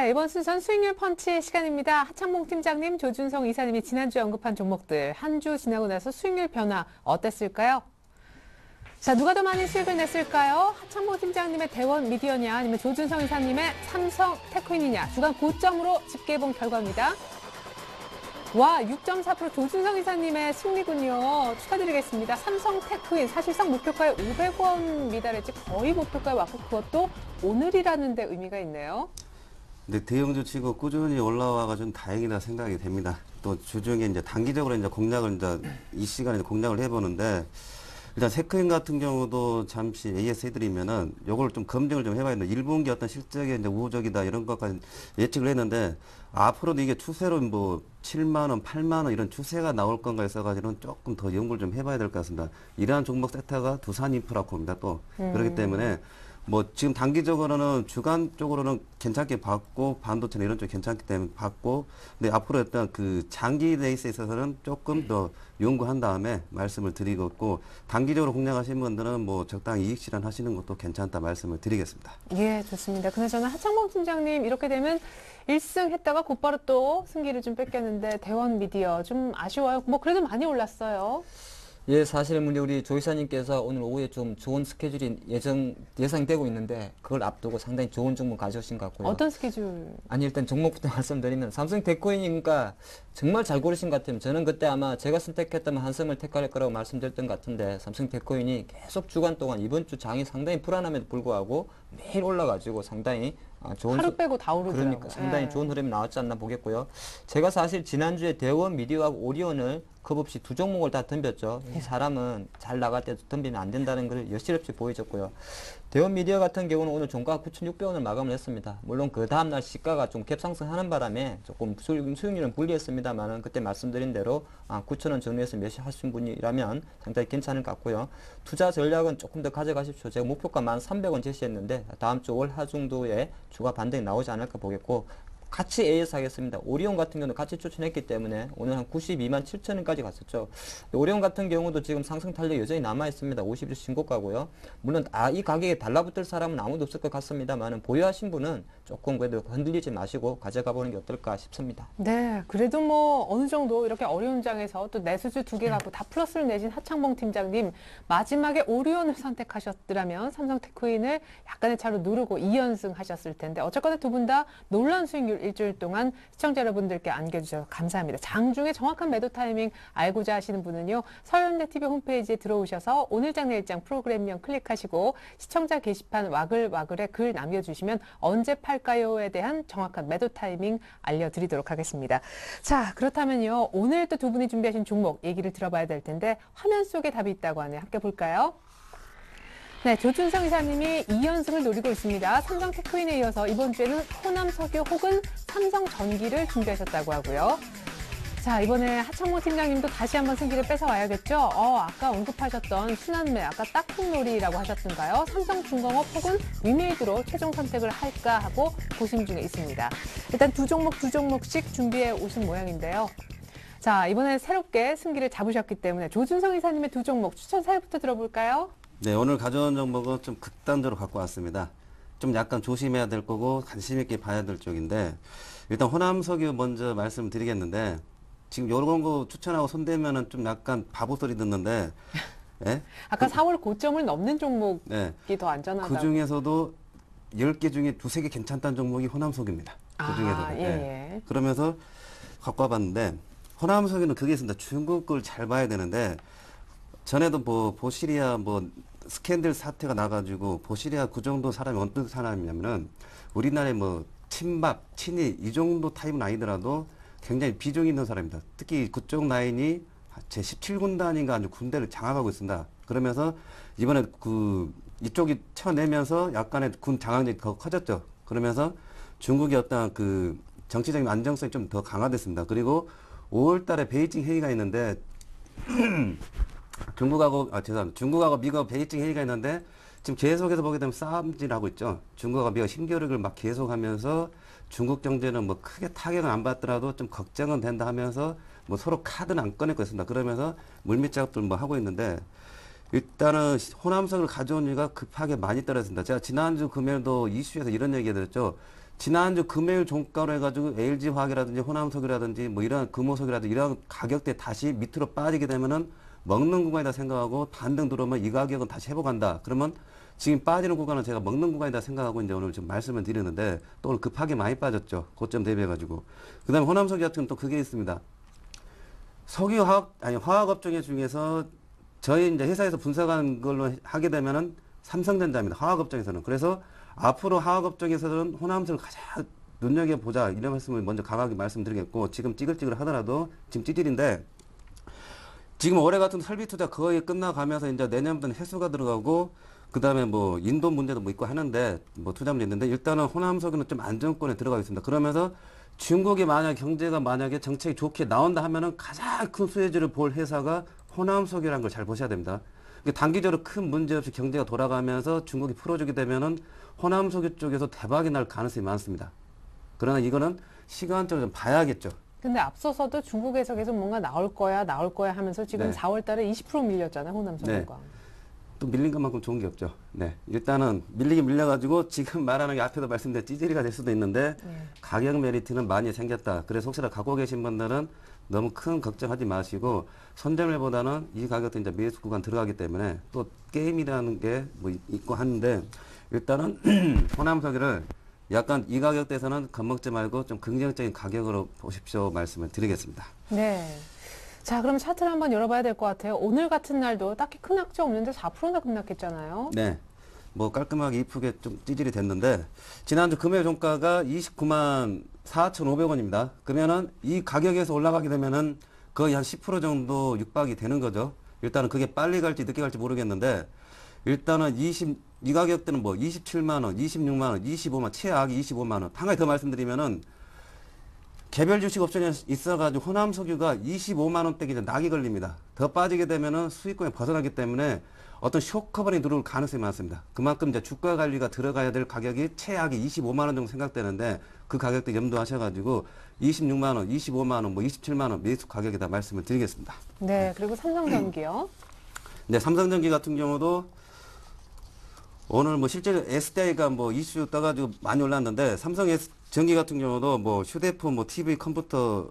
네, 이번 순서는 수익률 펀치 시간입니다. 하창봉 팀장님, 조준성 이사님이 지난주에 언급한 종목들 한 주 지나고 나서 수익률 변화 어땠을까요? 자, 누가 더 많이 수익을 냈을까요? 하창봉 팀장님의 대원 미디어냐 아니면 조준성 이사님의 삼성 테크인이냐 주간 고점으로 집계해본 결과입니다. 와, 6.4% 조준성 이사님의 승리군요. 축하드리겠습니다. 삼성 테크인 사실상 목표가에 500원 미달했지 거의 목표가에 왔고 그것도 오늘이라는 데 의미가 있네요. 근데 대형 주 치고 꾸준히 올라와가지고 다행이다 생각이 됩니다. 또 주중에 이제 단기적으로 이제 공략을 이제 이 시간에 공략을 해보는데 일단 세크인 같은 경우도 잠시 AS 해드리면은 요걸 좀 검증을 좀 해봐야 되는데 1분기 어떤 실적이 이제 우호적이다 이런 것까지 예측을 했는데 앞으로도 이게 추세로 뭐 7만원, 8만원 이런 추세가 나올 건가 해서가지고는 조금 더 연구를 좀 해봐야 될 것 같습니다. 이러한 종목 세타가 두산 인프라코입니다 또. 그렇기 때문에 뭐 지금 단기적으로는 주간 쪽으로는 괜찮게 봤고 반도체나 이런 쪽 괜찮기 때문에 봤고 근데 앞으로 어떤 그 장기 레이스에 있어서는 조금 더 연구한 다음에 말씀을 드리고 있고 단기적으로 공략하시는 분들은 뭐 적당히 이익 실현 하시는 것도 괜찮다 말씀을 드리겠습니다. 예, 좋습니다. 그나저나 하창범 팀장님 이렇게 되면 1승 했다가 곧바로 또 승기를 좀 뺏겼는데 대원 미디어 좀 아쉬워요. 뭐 그래도 많이 올랐어요. 예, 사실은 우리 우리 조 이사님께서 오늘 오후에 좀 좋은 스케줄이 예정 예상되고 있는데 그걸 앞두고 상당히 좋은 종목 가져오신 것 같고요. 어떤 스케줄? 아니 일단 종목부터 말씀드리면 삼성 데코인이니까 정말 잘 고르신 것 같아요. 저는 그때 아마 제가 선택했다면 한성을 택할 거라고 말씀드렸던 것 같은데 삼성 데코인이 계속 주간 동안 이번 주 장이 상당히 불안함에도 불구하고 매일 올라가지고 상당히 아, 좋은 하루 수- 빼고 다 오르더라고요. 그러니까 상당히 예. 좋은 흐름이 나왔지 않나 보겠고요. 제가 사실 지난주에 대원 미디어하고 오리온을 겁없이 두 종목을 다 덤볐죠. 이 사람은 잘 나갈 때도 덤비면 안 된다는 것을 여실없이 보여줬고요. 대원 미디어 같은 경우는 오늘 종가 9,600원을 마감을 했습니다. 물론 그 다음날 시가가 좀 갭상승하는 바람에 조금 수익, 수익률은 불리했습니다만은 그때 말씀드린 대로 아, 9,000원 전후에서 몇시 하신 분이라면 상당히 괜찮을 것 같고요. 투자 전략은 조금 더 가져가십시오. 제가 목표가 1,300원 제시했는데 다음 주 월하 정도에 주가 반등이 나오지 않을까 보겠고 같이 AS 하겠습니다. 오리온 같은 경우는 같이 추천했기 때문에 오늘 한 92만 7천 원까지 갔었죠. 오리온 같은 경우도 지금 상승 탄력 여전히 남아 있습니다. 50일 신고가고요. 물론 아, 이 가격에 달라붙을 사람은 아무도 없을 것 같습니다만 보유하신 분은 조금 그래도 흔들리지 마시고 가져가 보는 게 어떨까 싶습니다. 네, 그래도 뭐 어느 정도 이렇게 어려운 장에서 또 내수주 두 개 갖고 다 플러스를 내신 하창봉 팀장님 마지막에 오리온을 선택하셨더라면 삼성테크인을 약간의 차로 누르고 2연승 하셨을 텐데 어쨌거나 두 분 다 놀란 수익률 일주일 동안 시청자 여러분들께 안겨주셔서 감사합니다. 장중에 정확한 매도 타이밍 알고자 하시는 분은요 서현대 TV 홈페이지에 들어오셔서 오늘 장 내일장 프로그램명 클릭하시고 시청자 게시판 와글와글에 글 남겨주시면 언제 팔까요에 대한 정확한 매도 타이밍 알려드리도록 하겠습니다. 자 그렇다면요 오늘 또 두 분이 준비하신 종목 얘기를 들어봐야 될 텐데 화면 속에 답이 있다고 하네요. 함께 볼까요? 네, 조준성 이사님이 2연승을 노리고 있습니다. 삼성 테크인에 이어서 이번 주에는 호남 석유 혹은 삼성 전기를 준비하셨다고 하고요. 자, 이번에 하창모 팀장님도 다시 한번 승기를 뺏어와야겠죠? 어, 아까 언급하셨던 순환매, 아까 딱콩놀이라고 하셨던가요? 삼성중공업 혹은 위메이드로 최종 선택을 할까 하고 고심 중에 있습니다. 일단 두 종목 두 종목씩 준비해 오신 모양인데요. 자, 이번에 새롭게 승기를 잡으셨기 때문에 조준성 이사님의 두 종목 추천 사유부터 들어볼까요? 네, 오늘 가져온 종목은 좀 극단적으로 갖고 왔습니다. 좀 약간 조심해야 될 거고 관심 있게 봐야 될 쪽인데 일단 호남석유 먼저 말씀드리겠는데 지금 요런 거 추천하고 손대면은 좀 약간 바보 소리 듣는데 예? 아까 4월 고점을 넘는 종목이 네. 더 안전하다고. 그 중에서도 10개 중에 두세 개 괜찮다는 종목이 호남석유입니다. 그 아, 중에서도. 예, 예. 그러면서 갖고 와봤는데 호남석유는 그게 있습니다. 중국 걸 잘 봐야 되는데 전에도 뭐 보시리아 뭐 스캔들 사태가 나가지고 보시리아 그 정도 사람이 어떤 사람이냐면은 우리나라에 뭐 친박, 친이 이 정도 타입은 아니더라도 굉장히 비중 있는 사람입니다. 특히 그쪽 라인이 제 17군단인가 아주 군대를 장악하고 있습니다. 그러면서 이번에 그 이쪽이 쳐내면서 약간의 군 장악력이 더 커졌죠. 그러면서 중국의 어떤 그 정치적인 안정성이 좀 더 강화됐습니다. 그리고 5월 달에 베이징 회의가 있는데 중국하고 아 죄송합니다. 중국하고 미국 베이징 회의가 있는데 지금 계속해서 보게 되면 싸움질하고 있죠. 중국과 미국 힘겨루기를 막 계속하면서 중국 경제는 뭐 크게 타격은 안 받더라도 좀 걱정은 된다 하면서 뭐 서로 카드는 안 꺼낼 것입니다. 그러면서 물밑 작업들 뭐 하고 있는데 일단은 호남석을 가져온 이유가 급하게 많이 떨어진다. 제가 지난주 금요일도 이슈에서 이런 얘기 드렸죠. 지난주 금요일 종가로 해가지고 LG화학이라든지 호남석이라든지 뭐 이런 금호석이라든지 이런 가격대 다시 밑으로 빠지게 되면은 먹는 구간이다 생각하고 반등 들어오면 이 가격은 다시 회복한다. 그러면 지금 빠지는 구간은 제가 먹는 구간이다 생각하고 이제 오늘 좀 말씀을 드리는데 또 오늘 급하게 많이 빠졌죠. 고점 대비해가지고. 그 다음에 호남석이 같은 또 그게 있습니다. 석유화학, 아니 화학업종의 중에서 저희 이제 회사에서 분석한 걸로 하게 되면은 삼성전자입니다. 화학업종에서는. 그래서 앞으로 화학업종에서는 호남석을 가장 눈여겨보자. 이런 말씀을 먼저 강하게 말씀드리겠고, 지금 찌글찌글 하더라도 지금 찌질인데, 지금 올해 같은 설비 투자 거의 끝나가면서 이제 내년부터는 해수가 들어가고 그 다음에 뭐 인도 문제도 뭐 있고 하는데 뭐 투자 문제 있는데 일단은 호남석유는 좀 안정권에 들어가겠습니다. 그러면서 중국이 만약 경제가 만약에 정책이 좋게 나온다 하면은 가장 큰 수혜주를 볼 회사가 호남석유라는 걸 잘 보셔야 됩니다. 이게 단기적으로 큰 문제 없이 경제가 돌아가면서 중국이 풀어주게 되면은 호남석유 쪽에서 대박이 날 가능성이 많습니다. 그러나 이거는 시간적으로 좀 봐야겠죠. 근데 앞서서도 중국에서 계속 뭔가 나올 거야, 나올 거야 하면서 지금 네. 4월 달에 20% 밀렸잖아요, 호남석유가. 또 밀린 것만큼 좋은 게 없죠. 네. 일단은 밀리긴 밀려가지고 지금 말하는 게 앞에도 말씀드린 찌질이가 될 수도 있는데 네. 가격 메리트는 많이 생겼다. 그래서 혹시나 갖고 계신 분들은 너무 큰 걱정하지 마시고 선점일보다는 이 가격도 이제 매수 구간 들어가기 때문에 또 게임이라는 게 뭐 있고 하는데 일단은 호남석유를 약간 이 가격대에서는 겁먹지 말고 좀 긍정적인 가격으로 보십시오 말씀을 드리겠습니다. 네. 자, 그럼 차트를 한번 열어봐야 될 것 같아요. 오늘 같은 날도 딱히 큰 악재 없는데 4%나 급락했잖아요. 네. 뭐 깔끔하게 이쁘게 좀 찌질이 됐는데 지난주 금요일 종가가 29만 4,500원입니다. 그러면은 이 가격에서 올라가게 되면은 거의 한 10% 정도 육박이 되는 거죠. 일단은 그게 빨리 갈지 늦게 갈지 모르겠는데 일단은 20, 이 가격대는 뭐 27만 원, 26만 원, 25만, 최악이 25만 원. 한 가지 더 말씀드리면은 개별 주식 옵션이 있어가지고 호남 석유가 25만 원대에 이제 knock-in이 걸립니다. 더 빠지게 되면은 수익권에 벗어나기 때문에 어떤 short covering 들어올 가능성이 많습니다. 그만큼 이제 주가 관리가 들어가야 될 가격이 최악이 25만 원 정도 생각되는데 그 가격대 염두하셔가지고 26만 원, 25만 원, 뭐 27만 원 매수 가격에다 말씀을 드리겠습니다. 네, 그리고 삼성전기요. 네, 삼성전기 같은 경우도 오늘 뭐 실제로 SDI가 뭐 이슈 떠가지고 많이 올랐는데 삼성 S 전기 같은 경우도 뭐 휴대폰, 뭐 TV, 컴퓨터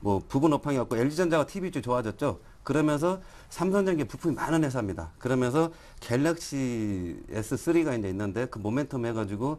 뭐 부분 업황이 없고 LG전자가 TV 쪽 좋아졌죠. 그러면서 삼성전기 부품이 많은 회사입니다. 그러면서 갤럭시 S3가 이제 있는데 그 모멘텀 해가지고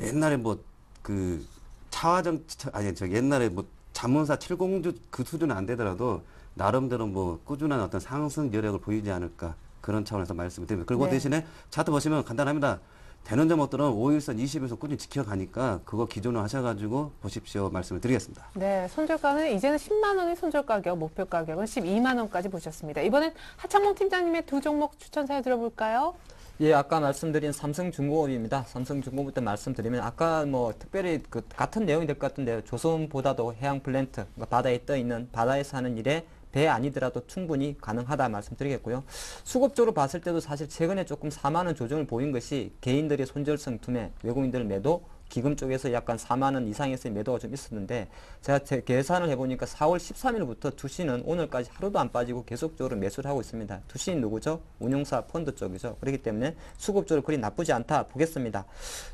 옛날에 뭐 그 차화정 차- 아니 저 옛날에 뭐 자문사 7공주 그 수준은 안 되더라도 나름대로 뭐 꾸준한 어떤 상승 여력을 보이지 않을까 그런 차원에서 말씀을 드립니다. 그리고 네. 대신에 차트 보시면 간단합니다. 되는 점들은 5일선, 20일선 꾸준히 지켜가니까 그거 기준으로 하셔가지고 보십시오 말씀을 드리겠습니다. 네, 손절가는 이제는 10만 원의 손절 가격, 목표 가격은 12만 원까지 보셨습니다. 이번엔 하창봉 팀장님의 두 종목 추천 사유 들어볼까요? 예, 아까 말씀드린 삼성중공업입니다. 삼성중공업부터 말씀드리면 아까 뭐 특별히 그 같은 내용이 될 것 같은데요. 조선보다도 해양 플랜트, 그러니까 바다에 떠 있는 바다에서 하는 일에 배 아니더라도 충분히 가능하다 말씀드리겠고요. 수급적으로 봤을 때도 사실 최근에 조금 4만 원 조정을 보인 것이 개인들의 손절성 투매, 외국인들 매도, 기금 쪽에서 약간 4만 원 이상에서의 매도가 좀 있었는데 제가 제 계산을 해보니까 4월 13일부터 투신은 오늘까지 하루도 안 빠지고 계속적으로 매수를 하고 있습니다. 투신은 누구죠? 운용사 펀드 쪽이죠. 그렇기 때문에 수급적으로 그리 나쁘지 않다 보겠습니다.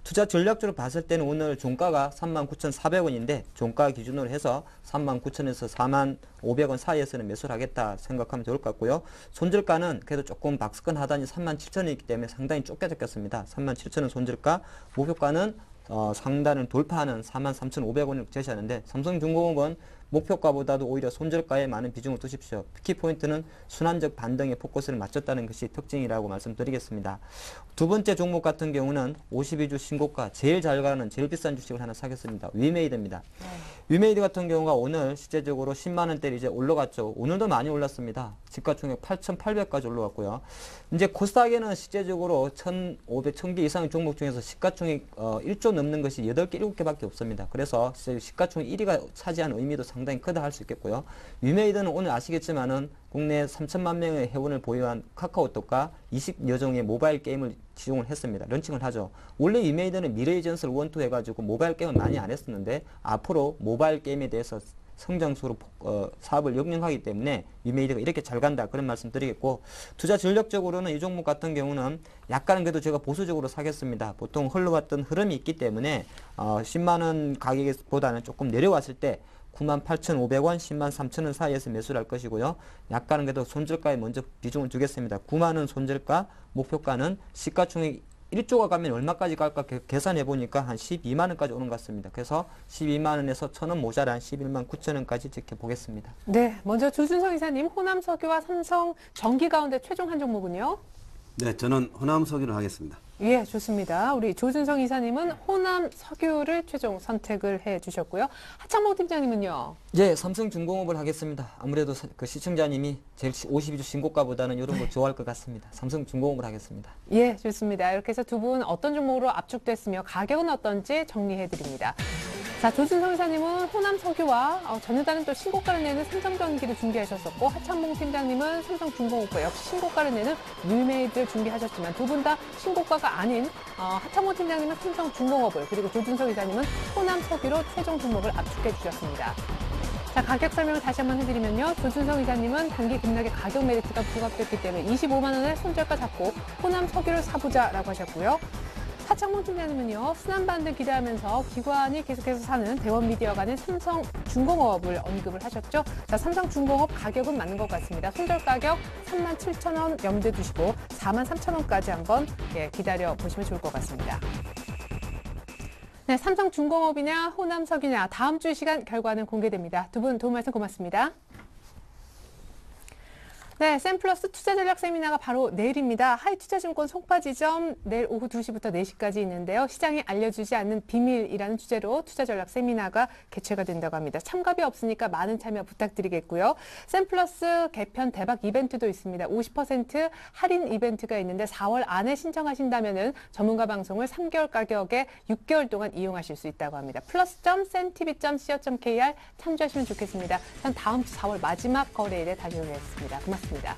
투자 전략적으로 봤을 때는 오늘 종가가 39,400원인데 종가 기준으로 해서 39,000에서 4만 500원 사이에서는 매수를 하겠다 생각하면 좋을 것 같고요. 손절가는 그래도 조금 박스권 하단이 37,000원이기 때문에 상당히 좁게 잡혔습니다. 37,000원 손절가, 목표가는 어, 상단을 돌파하는 43,500원을 제시하는데 삼성중공업은 목표가보다도 오히려 손절가에 많은 비중을 두십시오. 키포인트는 순환적 반등에 포커스를 맞췄다는 것이 특징이라고 말씀드리겠습니다. 두 번째 종목 같은 경우는 52주 신고가 제일 잘 가는 제일 비싼 주식을 하나 사겠습니다. 위메이드입니다. 위메이드 같은 경우가 오늘 실제적으로 10만 원대를 이제 올라갔죠. 오늘도 많이 올랐습니다. 시가총액 8,800까지 올라갔고요. 이제 코스닥에는 실제적으로 1,500, 1,000개 이상의 종목 중에서 시가총액 어, 1조 넘는 것이 8개, 7개밖에 없습니다. 그래서 시가총액 1위가 차지하는 의미도 상당히 크다 할 수 있겠고요. 위메이드는 오늘 아시겠지만은 국내 3천만 명의 회원을 보유한 카카오톡과 20여 종의 모바일 게임을 지용을 했습니다. 런칭을 하죠. 원래 위메이드는 미르의 전설을 one two 해가지고 모바일 게임을 많이 안 했었는데 앞으로 모바일 게임에 대해서 성장수로 어, 사업을 역량하기 때문에 위메이드가 이렇게 잘 간다 그런 말씀 드리겠고 투자 전략적으로는 이 종목 같은 경우는 약간은 그래도 제가 보수적으로 사겠습니다. 보통 흘러왔던 흐름이 있기 때문에 어, 10만 원 가격보다는 조금 내려왔을 때 98,500원, 10만 3천원 사이에서 매수를 할 것이고요. 약간은 그래도 손절가에 먼저 비중을 두겠습니다. 9만 원 손절가, 목표가는 시가총액 1조가 가면 얼마까지 갈까 계- 계산해 보니까 한 12만 원까지 오는 것 같습니다. 그래서 12만 원에서 1,000원 모자란 11만 9천 원까지 지켜보겠습니다. 네, 먼저 조준성 이사님, 호남 석유와 삼성 전기 가운데 최종 한 종목은요? 네, 저는 호남 석유를 하겠습니다. 예, 좋습니다. 우리 조준성 이사님은 호남 석유를 최종 선택을 해 주셨고요. 하창모 팀장님은요? 예, 삼성중공업을 하겠습니다. 아무래도 사- 그 시청자님이 제일 52주 신고가보다는 이런 거 좋아할 것 같습니다. 삼성중공업을 하겠습니다. 예, 좋습니다. 이렇게 해서 두 분 어떤 종목으로 압축됐으며 가격은 어떤지 정리해 드립니다. 자, 조준성 이사님은 호남 석유와 어, 전여달은 또 신고가를 내는 삼성 전기를 준비하셨었고 하창봉 팀장님은 삼성 중공업과 역시 신고가를 내는 위메이드를 준비하셨지만 두 분 다 신고가가 아닌 어, 하창봉 팀장님은 삼성 중공업을 그리고 조준성 이사님은 호남 석유로 최종 종목을 압축해 주셨습니다. 자, 가격 설명을 다시 한번 해드리면요. 조준성 이사님은 단기 급락의 가격 메리트가 부각됐기 때문에 25만 원의 손절가 잡고 호남 석유를 사보자라고 하셨고요. 하창봉 팀장님은요. 순환 반등 기대하면서 기관이 계속해서 사는 대원 미디어 간의 삼성 중공업을 언급을 하셨죠. 자, 삼성 중공업 가격은 맞는 것 같습니다. 손절 가격 3만 7천 원 염두에 두시고 4만 3천 원까지 한번 예, 기다려 보시면 좋을 것 같습니다. 네, 삼성 중공업이냐 호남석이냐 다음 주 시간 결과는 공개됩니다. 두 분 도움 말씀 고맙습니다. 네, 샘플러스 투자 전략 세미나가 바로 내일입니다. 하이투자증권 송파지점 내일 오후 2시부터 4시까지 있는데요. 시장이 알려주지 않는 비밀이라는 주제로 투자 전략 세미나가 개최가 된다고 합니다. 참가비 없으니까 많은 참여 부탁드리겠고요. 샘플러스 개편 대박 이벤트도 있습니다. 50% 할인 이벤트가 있는데 4월 안에 신청하신다면은 전문가 방송을 3개월 가격에 6개월 동안 이용하실 수 있다고 합니다. 플러스.센티비.co.kr 참조하시면 좋겠습니다. 전 다음 주 4월 마지막 거래일에 다시 오겠습니다. 고맙 있습니다.